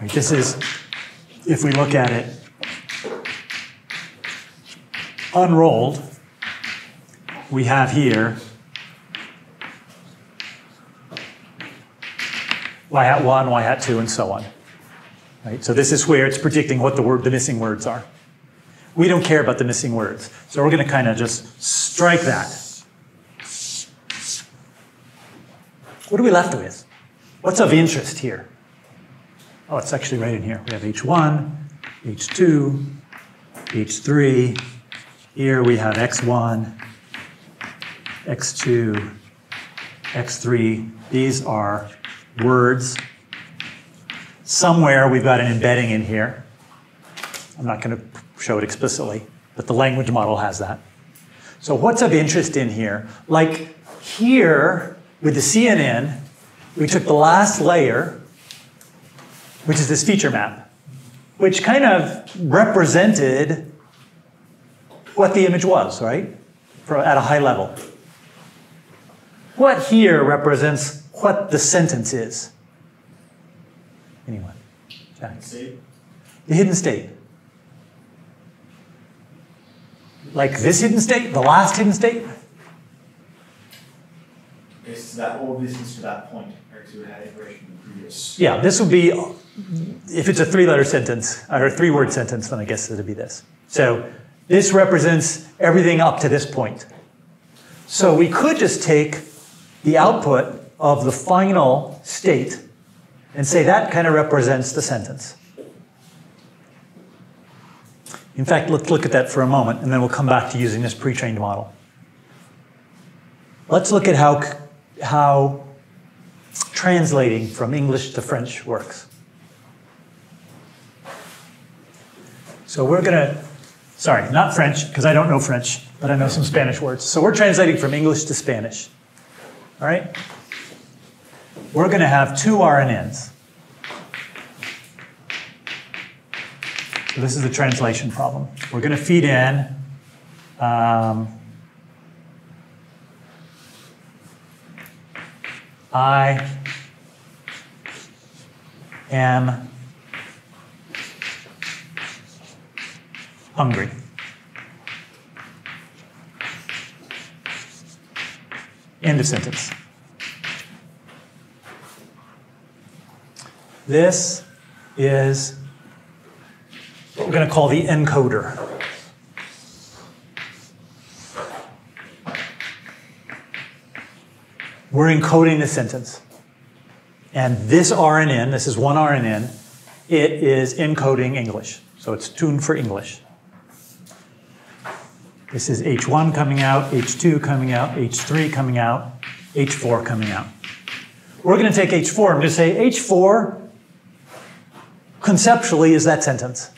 This is, if we look at it unrolled, we have here, y hat 1, y hat 2, and so on. Right? So this is where it's predicting what the, word, the missing words are. We don't care about the missing words. So we're going to kind of just strike that. What are we left with? What's of interest here? Oh, it's actually right in here. We have H1, H2, H3. Here we have X1, X2, X3. These are words. Somewhere we've got an embedding in here. I'm not going to show it explicitly, but the language model has that. So what's of interest in here? Like here with the CNN, we took the last layer, which is this feature map, which kind of represented what the image was, right? For, at a high level. What here represents what the sentence is? Anyone? Jack. The hidden state. Like this hidden state, the last hidden state? It's that whole distance to that point, right? to it had iteration in the previous. Yeah, this would be, if it's a three letter sentence, or a three word sentence, then I guess it would be this. So this represents everything up to this point. So we could just take the output of the final state and say that kind of represents the sentence. In fact, let's look at that for a moment, and then we'll come back to using this pre-trained model. Let's look at how, how translating from English to French works. So we're going to, sorry, not French, because I don't know French, but I know some Spanish words. So we're translating from English to Spanish. All right? We're going to have two RNNs. So this is the translation problem. We're going to feed in um, I am hungry. End of sentence. This is what we're going to call the encoder. We're encoding the sentence. And this RNN, this is one RNN, it is encoding English. So it's tuned for English. This is H1 coming out, H2 coming out, H3 coming out, H4 coming out. We're going to take H4 I'm going to say H4 conceptually is that sentence.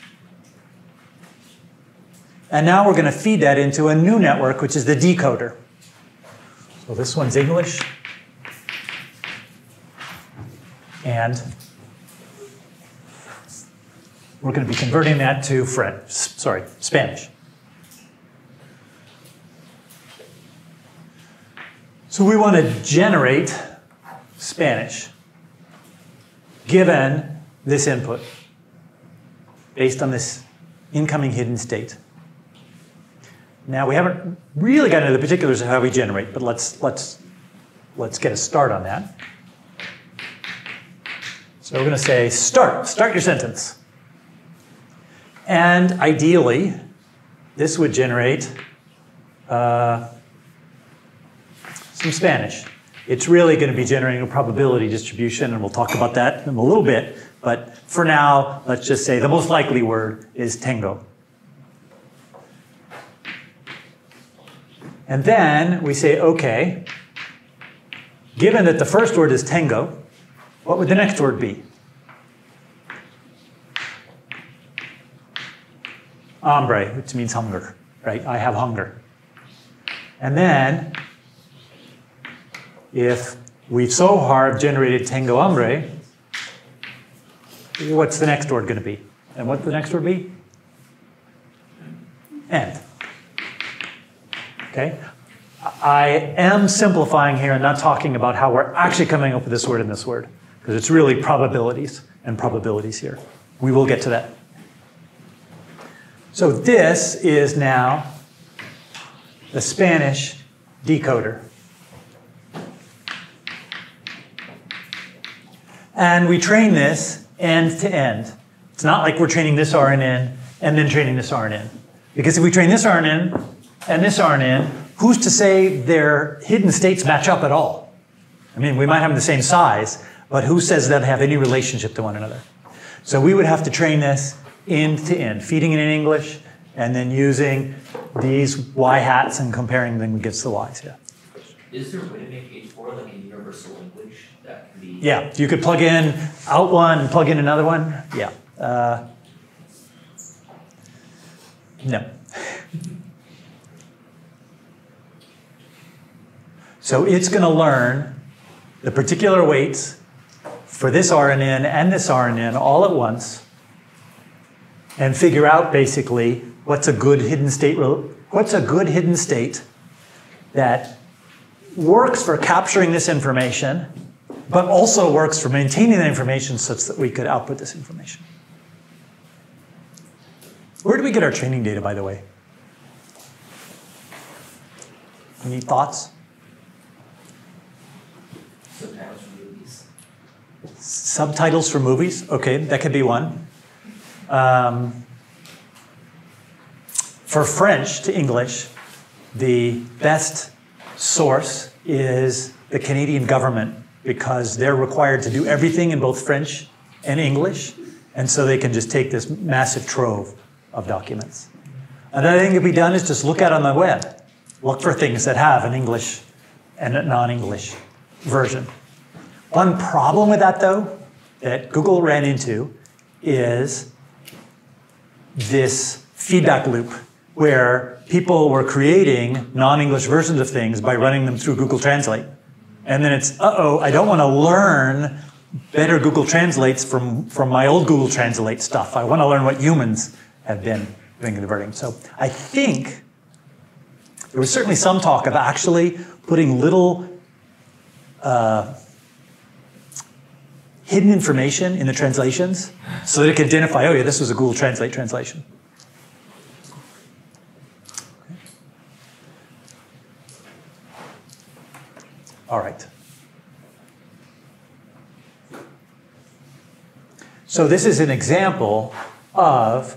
And now we're going to feed that into a new network, which is the decoder. So this one's English. And we're going to be converting that to French, sorry, Spanish. So we want to generate Spanish given this input based on this incoming hidden state. Now we haven't really gotten into the particulars of how we generate, but let's let's let's get a start on that. So we're going to say start, start your sentence. And ideally, this would generate uh, some Spanish. It's really going to be generating a probability distribution, and we'll talk about that in a little bit. But for now, let's just say the most likely word is tengo. And then we say, okay, given that the first word is tengo, what would the next word be? Hambre, which means hunger, right? I have hunger. And then, if we've so far generated tengo hambre, what's the next word going to be? And what's the next word be? End. Okay? I am simplifying here and not talking about how we're actually coming up with this word and this word, because it's really probabilities and probabilities here. We will get to that. So this is now the Spanish decoder. And we train this end to end. It's not like we're training this RNN and then training this RNN. Because if we train this RNN and this RNN, who's to say their hidden states match up at all? I mean, we might have them the same size, but who says that they have any relationship to one another? So we would have to train this end to end, feeding it in English and then using these y hats and comparing them against the y's. Yeah. Is there a way to make H4 like a universal language that can be? Yeah, you could plug in out one plug in another one. Yeah. Uh, no. So it's going to learn the particular weights for this RNN and this RNN all at once and figure out basically what's a good hidden state what's a good hidden state that works for capturing this information but also works for maintaining the information such that we could output this information. Where do we get our training data, by the way? Any thoughts? Subtitles for movies. Subtitles for movies? Okay, that could be one. Um, for French to English, the best source is the Canadian government because they're required to do everything in both French and English, and so they can just take this massive trove of documents. Another thing that be done is just look out on the web. Look for things that have an English and a non-English version. One problem with that, though, that Google ran into is this feedback loop where people were creating non-English versions of things by running them through Google Translate. And then it's, uh-oh, I don't want to learn better Google Translates from, from my old Google Translate stuff. I want to learn what humans have been doing converting. So I think there was certainly some talk of actually putting little uh, hidden information in the translations so that it could identify, oh yeah, this was a Google Translate translation. All right. So this is an example of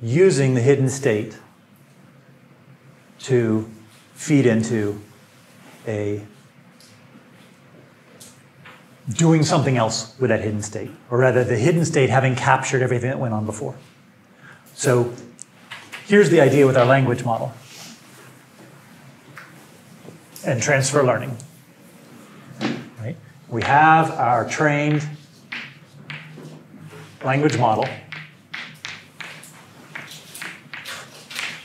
using the hidden state to feed into a doing something else with that hidden state, or rather the hidden state having captured everything that went on before. So here's the idea with our language model and transfer learning. We have our trained language model.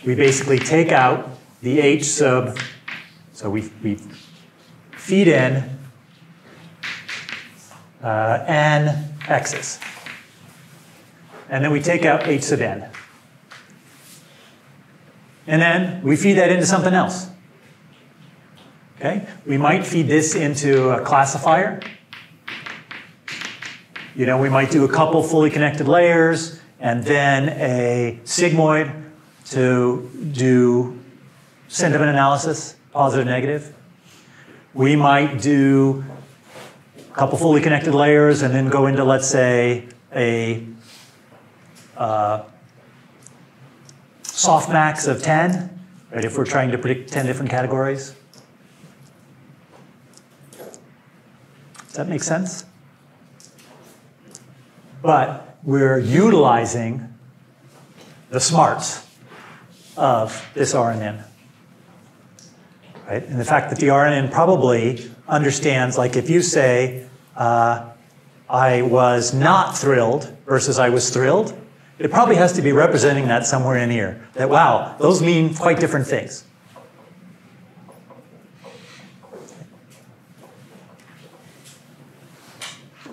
We basically take out the H sub, so we, we feed in uh, n x's. And then we take out h sub n. And then we feed that into something else. Okay? We might feed this into a classifier. You know, we might do a couple fully connected layers and then a sigmoid to do sentiment analysis, positive, negative. We might do a couple fully connected layers and then go into, let's say, a uh, softmax of 10, right, if we're trying to predict 10 different categories. That make sense? But we're utilizing the smarts of this RNN. Right? And the fact that the RNN probably understands, like if you say, uh, I was not thrilled versus I was thrilled, it probably has to be representing that somewhere in here. That, wow, those mean quite different things.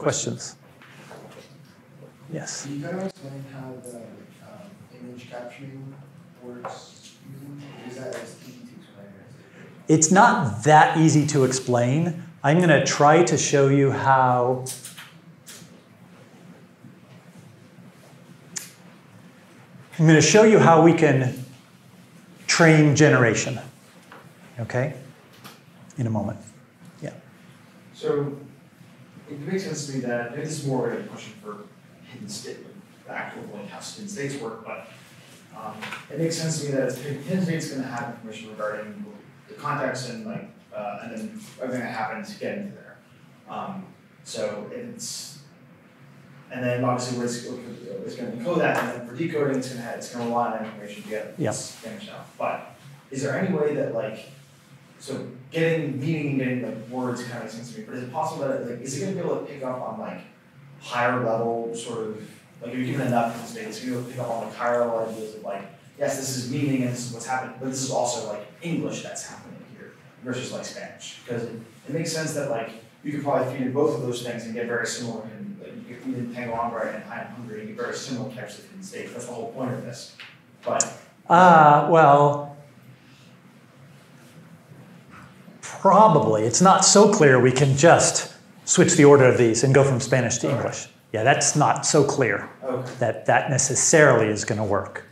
Questions? Yes. Can you kind of explain how the um, image capturing works is that as easy to explain? or is it- It's not that easy to explain. I'm going to try to show you how I'm going to show you how we can train generation. Okay? In a moment. Yeah. So, it makes sense to me that, this is more of a question for hidden state, the actual, like how hidden states work, but um, it makes sense to me that it's, hidden state's gonna have information regarding the context and like, uh, and then everything that happens getting to there. Um, so it's, and then obviously where it's, it's gonna encode that, and then for decoding, it's gonna have, it's gonna rely on that information to get this finished out. But is there any way that like, so getting meaning and getting like words kind of makes sense to me, but is it possible that like, is it gonna be able to pick up on like higher level sort of, like you're given enough in space, it's gonna be able to pick up on like higher level ideas of like, yes, this is meaning and this is what's happening, but this is also like English that's happening here versus like Spanish. Because it, it makes sense that like you could probably feed in both of those things and get very similar and like you could feed in tengo hambre and I am hungry and get very similar types of states. That's the whole point of this. But Uh, well, probably. It's not so clear we can just switch the order of these and go from Spanish to English. Yeah, that's not so clear okay. that that necessarily is going to work.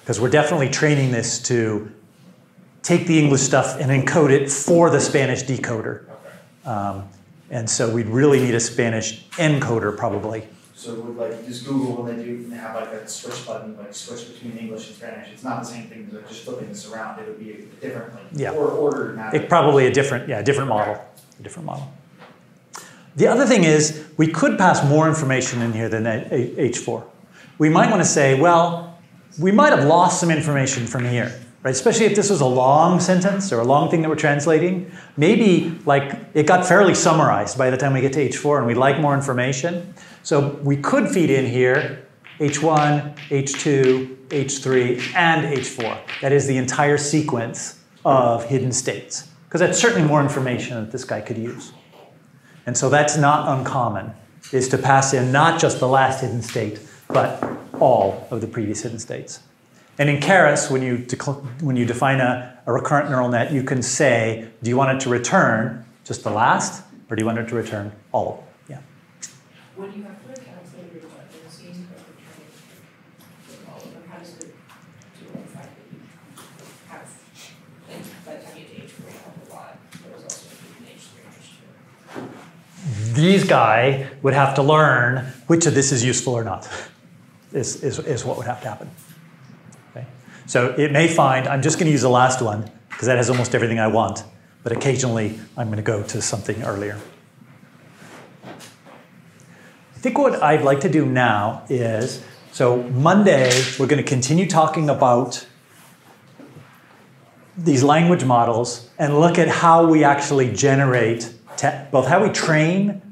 Because we're definitely training this to take the English stuff and encode it for the Spanish decoder. Um, and so we'd really need a Spanish encoder probably. So with like just Google when they do have like a switch button, like switch between English and Spanish, it's not the same thing as like just flipping this around. It would be a different like Yeah. or ordered. It probably a different, yeah, different model, a different model. The other thing is we could pass more information in here than H4. We might want to say, well, we might have lost some information from here, right? Especially if this was a long sentence or a long thing that we're translating. Maybe like it got fairly summarized by the time we get to H4 and we'd like more information. So we could feed in here H1, H2, H3, and H4. That is the entire sequence of hidden states. Because that's certainly more information that this guy could use. And so that's not uncommon, is to pass in not just the last hidden state, but all of the previous hidden states. And in Keras, when you, when you define a, a recurrent neural net, you can say, do you want it to return just the last, or do you want it to return all. When you have all of them, how does it do that you have, by the time you have a lot, also H three. These guy would have to learn which of this is useful or not, is, is, is what would have to happen. Okay? So it may find, I'm just going to use the last one because that has almost everything I want, but occasionally I'm going to go to something earlier. I think what I'd like to do now is so Monday, we're going to continue talking about these language models and look at how we actually generate te- both how we train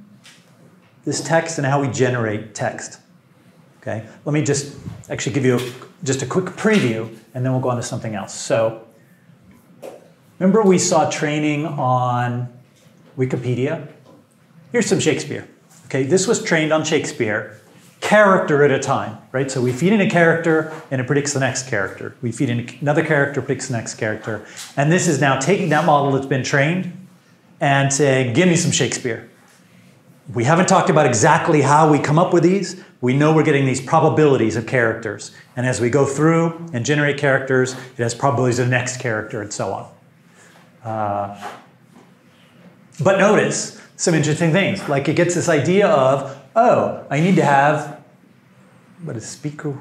this text and how we generate text. Okay, let me just actually give you a, just a quick preview and then we'll go on to something else. So, remember we saw training on Wikipedia? Here's some Shakespeare. Okay, this was trained on Shakespeare, character at a time, right? So we feed in a character and it predicts the next character. We feed in another character, predicts the next character. And this is now taking that model that's been trained and saying, give me some Shakespeare. We haven't talked about exactly how we come up with these. We know we're getting these probabilities of characters. And as we go through and generate characters, it has probabilities of the next character and so on. Uh, but notice some interesting things. Like it gets this idea of, oh, I need to have, what is speaker,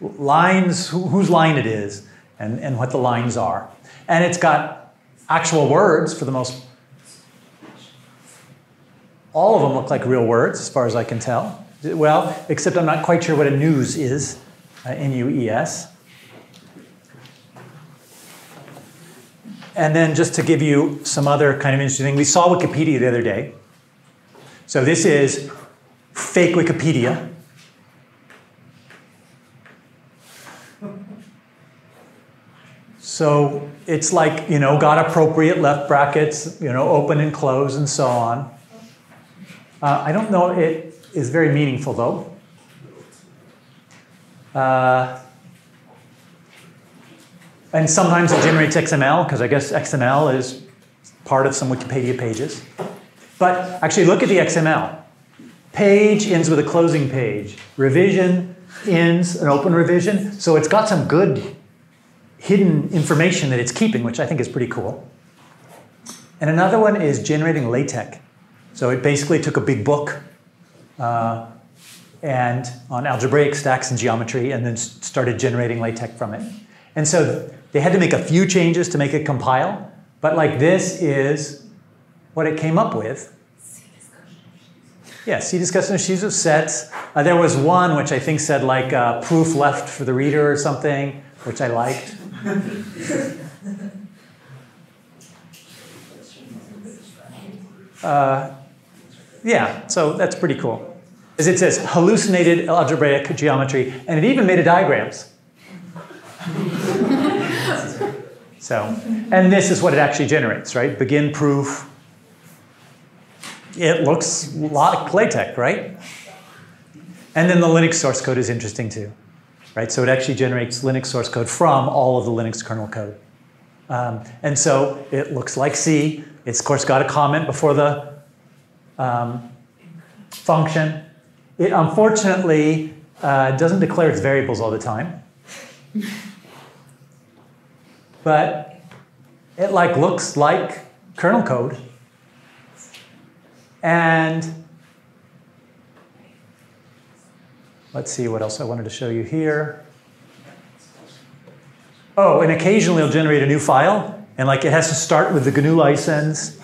lines, who, whose line it is, and, and what the lines are. And it's got actual words for the most all of them look like real words, as far as I can tell. Well, except I'm not quite sure what a news is, uh, N-U-E-S. And then just to give you some other kind of interesting thing, we saw Wikipedia the other day. So this is fake Wikipedia. So it's like, you know, got appropriate left brackets, you know, open and close and so on. Uh, I don't know it is very meaningful though. Uh, and sometimes it generates XML because I guess XML is part of some Wikipedia pages. But actually, look at the XML. Page ends with a closing page. Revision ends an open revision. So it's got some good hidden information that it's keeping, which I think is pretty cool. And another one is generating LaTeX. So it basically took a big book uh, and on algebraic stacks and geometry and then started generating LaTeX from it. And so they had to make a few changes to make it compile, but like this is what it came up with. Yeah, C discussion of sheaves of sets. Uh, there was one which I think said like uh, proof left for the reader or something, which I liked. Uh, yeah, so that's pretty cool. As it says, hallucinated algebraic geometry, and it even made a diagrams. So, and this is what it actually generates, right? Begin proof. It looks like LaTeX, right? And then the Linux source code is interesting too, right? So it actually generates Linux source code from all of the Linux kernel code. Um, and so it looks like C. It's, of course, got a comment before the um, function. It unfortunately uh, doesn't declare its variables all the time. But it like looks like kernel code. And let's see what else I wanted to show you here. Oh, and occasionally it'll generate a new file, and like it has to start with the GNU license,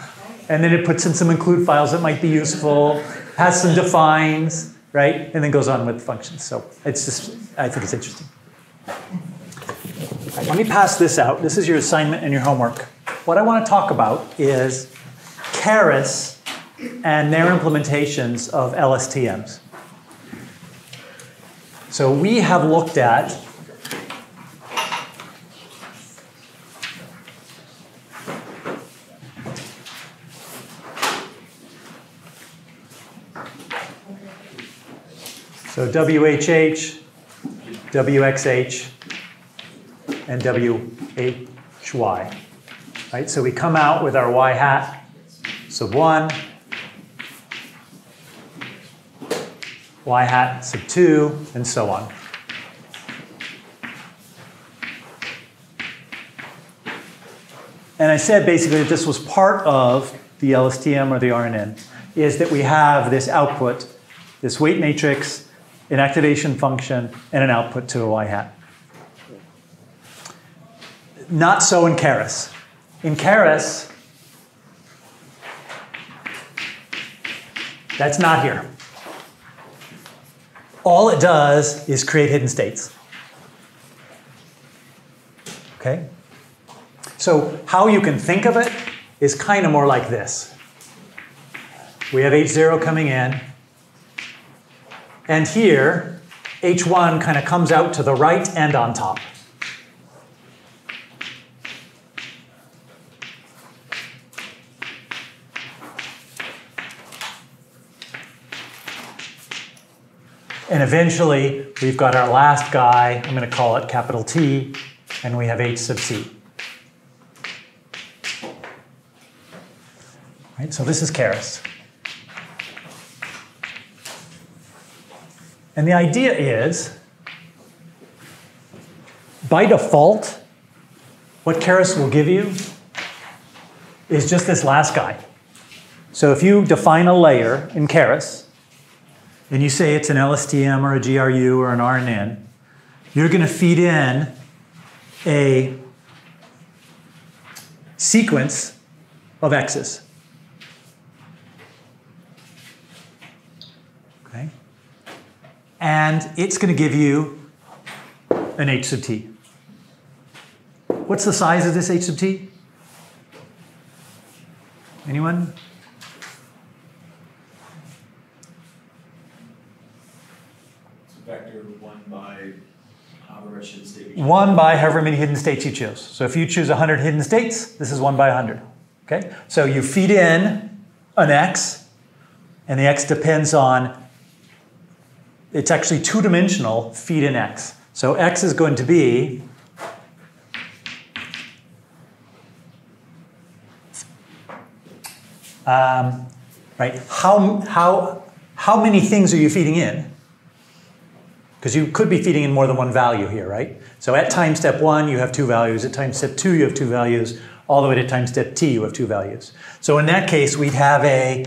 and then it puts in some include files that might be useful, has some defines, right, and then goes on with functions. So it's just, I think it's interesting. Let me pass this out. This is your assignment and your homework. What I want to talk about is Keras and their implementations of LSTMs. So we have looked at So WHH, WXH, and WHY. Right? So we come out with our Y hat sub 1, Y hat sub 2, and so on. And I said basically that this was part of the LSTM or the RNN, is that we have this output, this weight matrix, an activation function, and an output to a y hat. Not so in Keras. In Keras, that's not here. All it does is create hidden states. Okay? So how you can think of it is kind of more like this. We have H0 coming in, and here, H1 kind of comes out to the right and on top. And eventually, we've got our last guy, I'm going to call it capital T, and we have H sub C. Right, so this is Keras. And the idea is, by default, what Keras will give you is just this last guy. So if you define a layer in Keras, and you say it's an LSTM or a GRU or an RNN, you're going to feed in a sequence of X's. Okay? And it's going to give you an H sub t. What's the size of this H sub t? Anyone? vector one by state. One by however many hidden states you choose. So if you choose 100 hidden states, this is one by 100. Okay? So you feed in an x, and the x depends on, it's actually two dimensional feed in x. So x is going to be um, right? How, how, how many things are you feeding in? Because you could be feeding in more than one value here, right? So at time step one, you have two values. At time step two, you have two values. All the way to time step t, you have two values. So in that case, we'd have a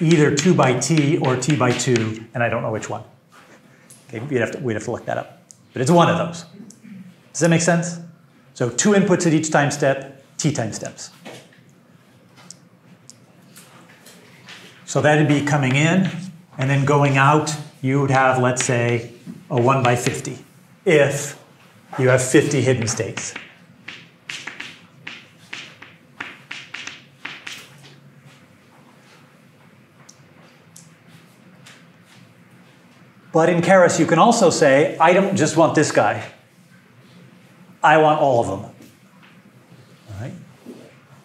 either 2 by t or t by 2, and I don't know which one. Okay, we'd have to, we'd have to look that up. But it's one of those. Does that make sense? So two inputs at each time step, t time steps. So that'd be coming in, and then going out, you would have, let's say, a 1 by 50, if you have 50 hidden states. But in Keras, you can also say, I don't just want this guy. I want all of them. All right?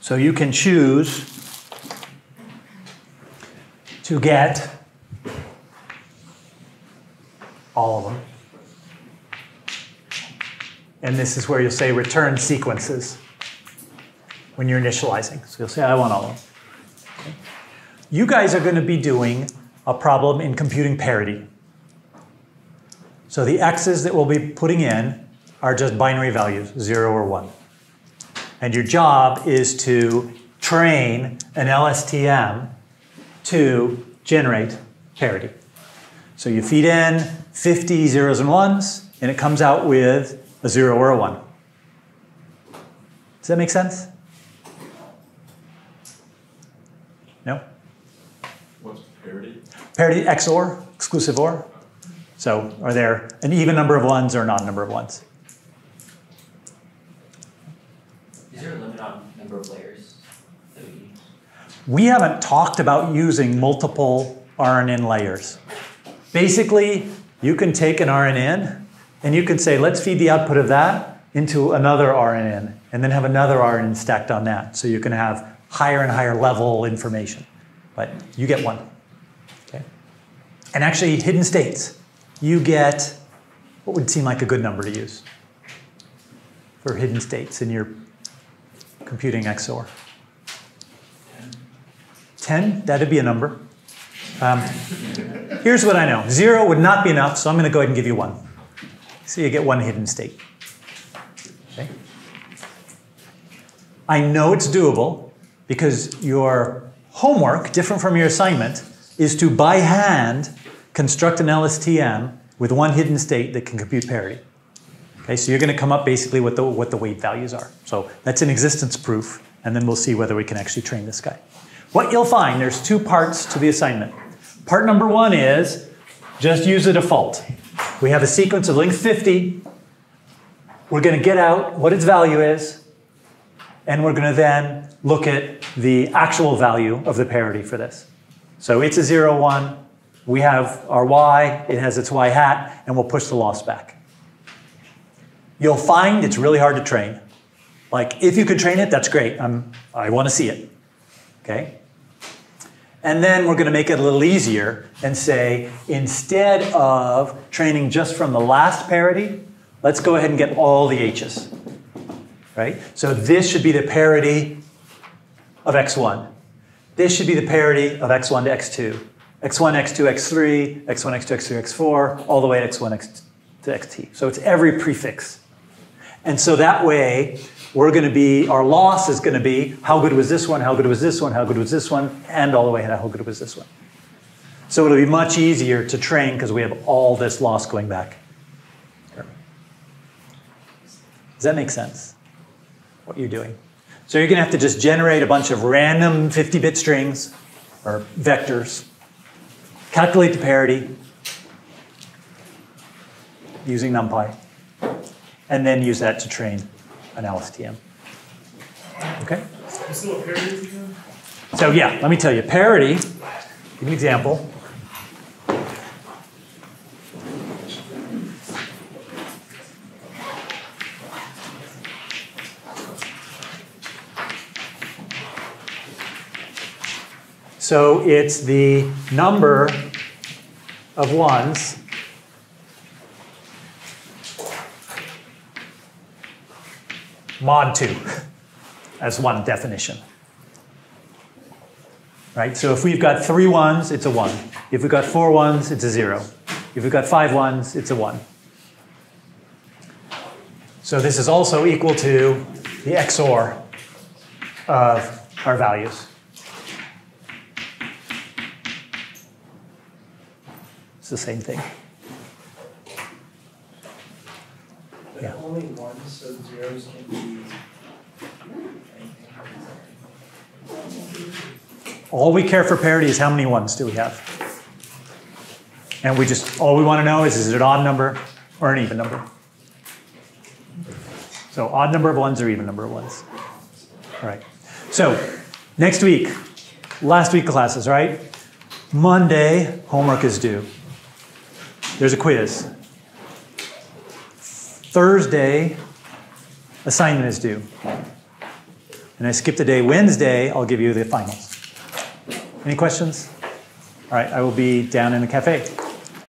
So you can choose to get all of them. And this is where you'll say return sequences when you're initializing. So you'll say, I want all of them. Okay. You guys are going to be doing a problem in computing parity. So the x's that we'll be putting in are just binary values, 0 or 1. And your job is to train an LSTM to generate parity. So you feed in 50 zeros and ones, and it comes out with a 0 or a 1. Does that make sense? No? What's parity? Parity XOR, exclusive OR. So are there an even number of ones or a non-number of ones? Is there a limit on number of layers that we use? We haven't talked about using multiple RNN layers. Basically, you can take an RNN and you can say, let's feed the output of that into another RNN and then have another RNN stacked on that. So you can have higher and higher level information. But you get one. Okay? And actually, hidden states, you get what would seem like a good number to use for hidden states in your computing XOR. 10, that'd be a number. Um, here's what I know. Zero would not be enough, so I'm going to go ahead and give you one. So you get one hidden state. Okay. I know it's doable because your homework, different from your assignment, is to by hand construct an LSTM with one hidden state that can compute parity. Okay, so you're going to come up basically with the, what the weight values are. So that's an existence proof, and then we'll see whether we can actually train this guy. What you'll find, there's two parts to the assignment. Part number one is just use a default. We have a sequence of length 50. We're going to get out what its value is, and we're going to then look at the actual value of the parity for this. So it's a 0, 1. We have our y, it has its y hat, and we'll push the loss back. You'll find it's really hard to train. Like, if you could train it, that's great. I'm, I want to see it. Okay? And then we're going to make it a little easier and say, instead of training just from the last parity, let's go ahead and get all the h's. Right? So this should be the parity of x1. This should be the parity of x1 to x2. x1, x2, x3, x1, x2, x3, x4, all the way to x1, x to xt. So it's every prefix. And so that way, we're going to be, our loss is going to be how good was this one, how good was this one, how good was this one, and all the way to how good was this one. So it'll be much easier to train because we have all this loss going back. Does that make sense? What you're doing? So you're going to have to just generate a bunch of random 50-bit strings or vectors, calculate the parity using NumPy, and then use that to train an LSTM. Okay? You still what parity is again? So yeah, let me tell you, parity, give an example. So it's the number of ones mod 2 as one definition. Right? So if we've got three ones, it's a one. If we've got four ones, it's a zero. If we've got five ones, it's a one. So this is also equal to the XOR of our values. It's the same thing. But Yeah. only ones, so zeros can be. All we care for parity is how many ones do we have? And we just, all we want to know is, is it an odd number or an even number? So odd number of ones or even number of ones. All right. So next week, last week classes, right? Monday, homework is due. There's a quiz. Thursday, assignment is due. And I skipped a day. Wednesday, I'll give you the finals. Any questions? All right, I will be down in the cafe.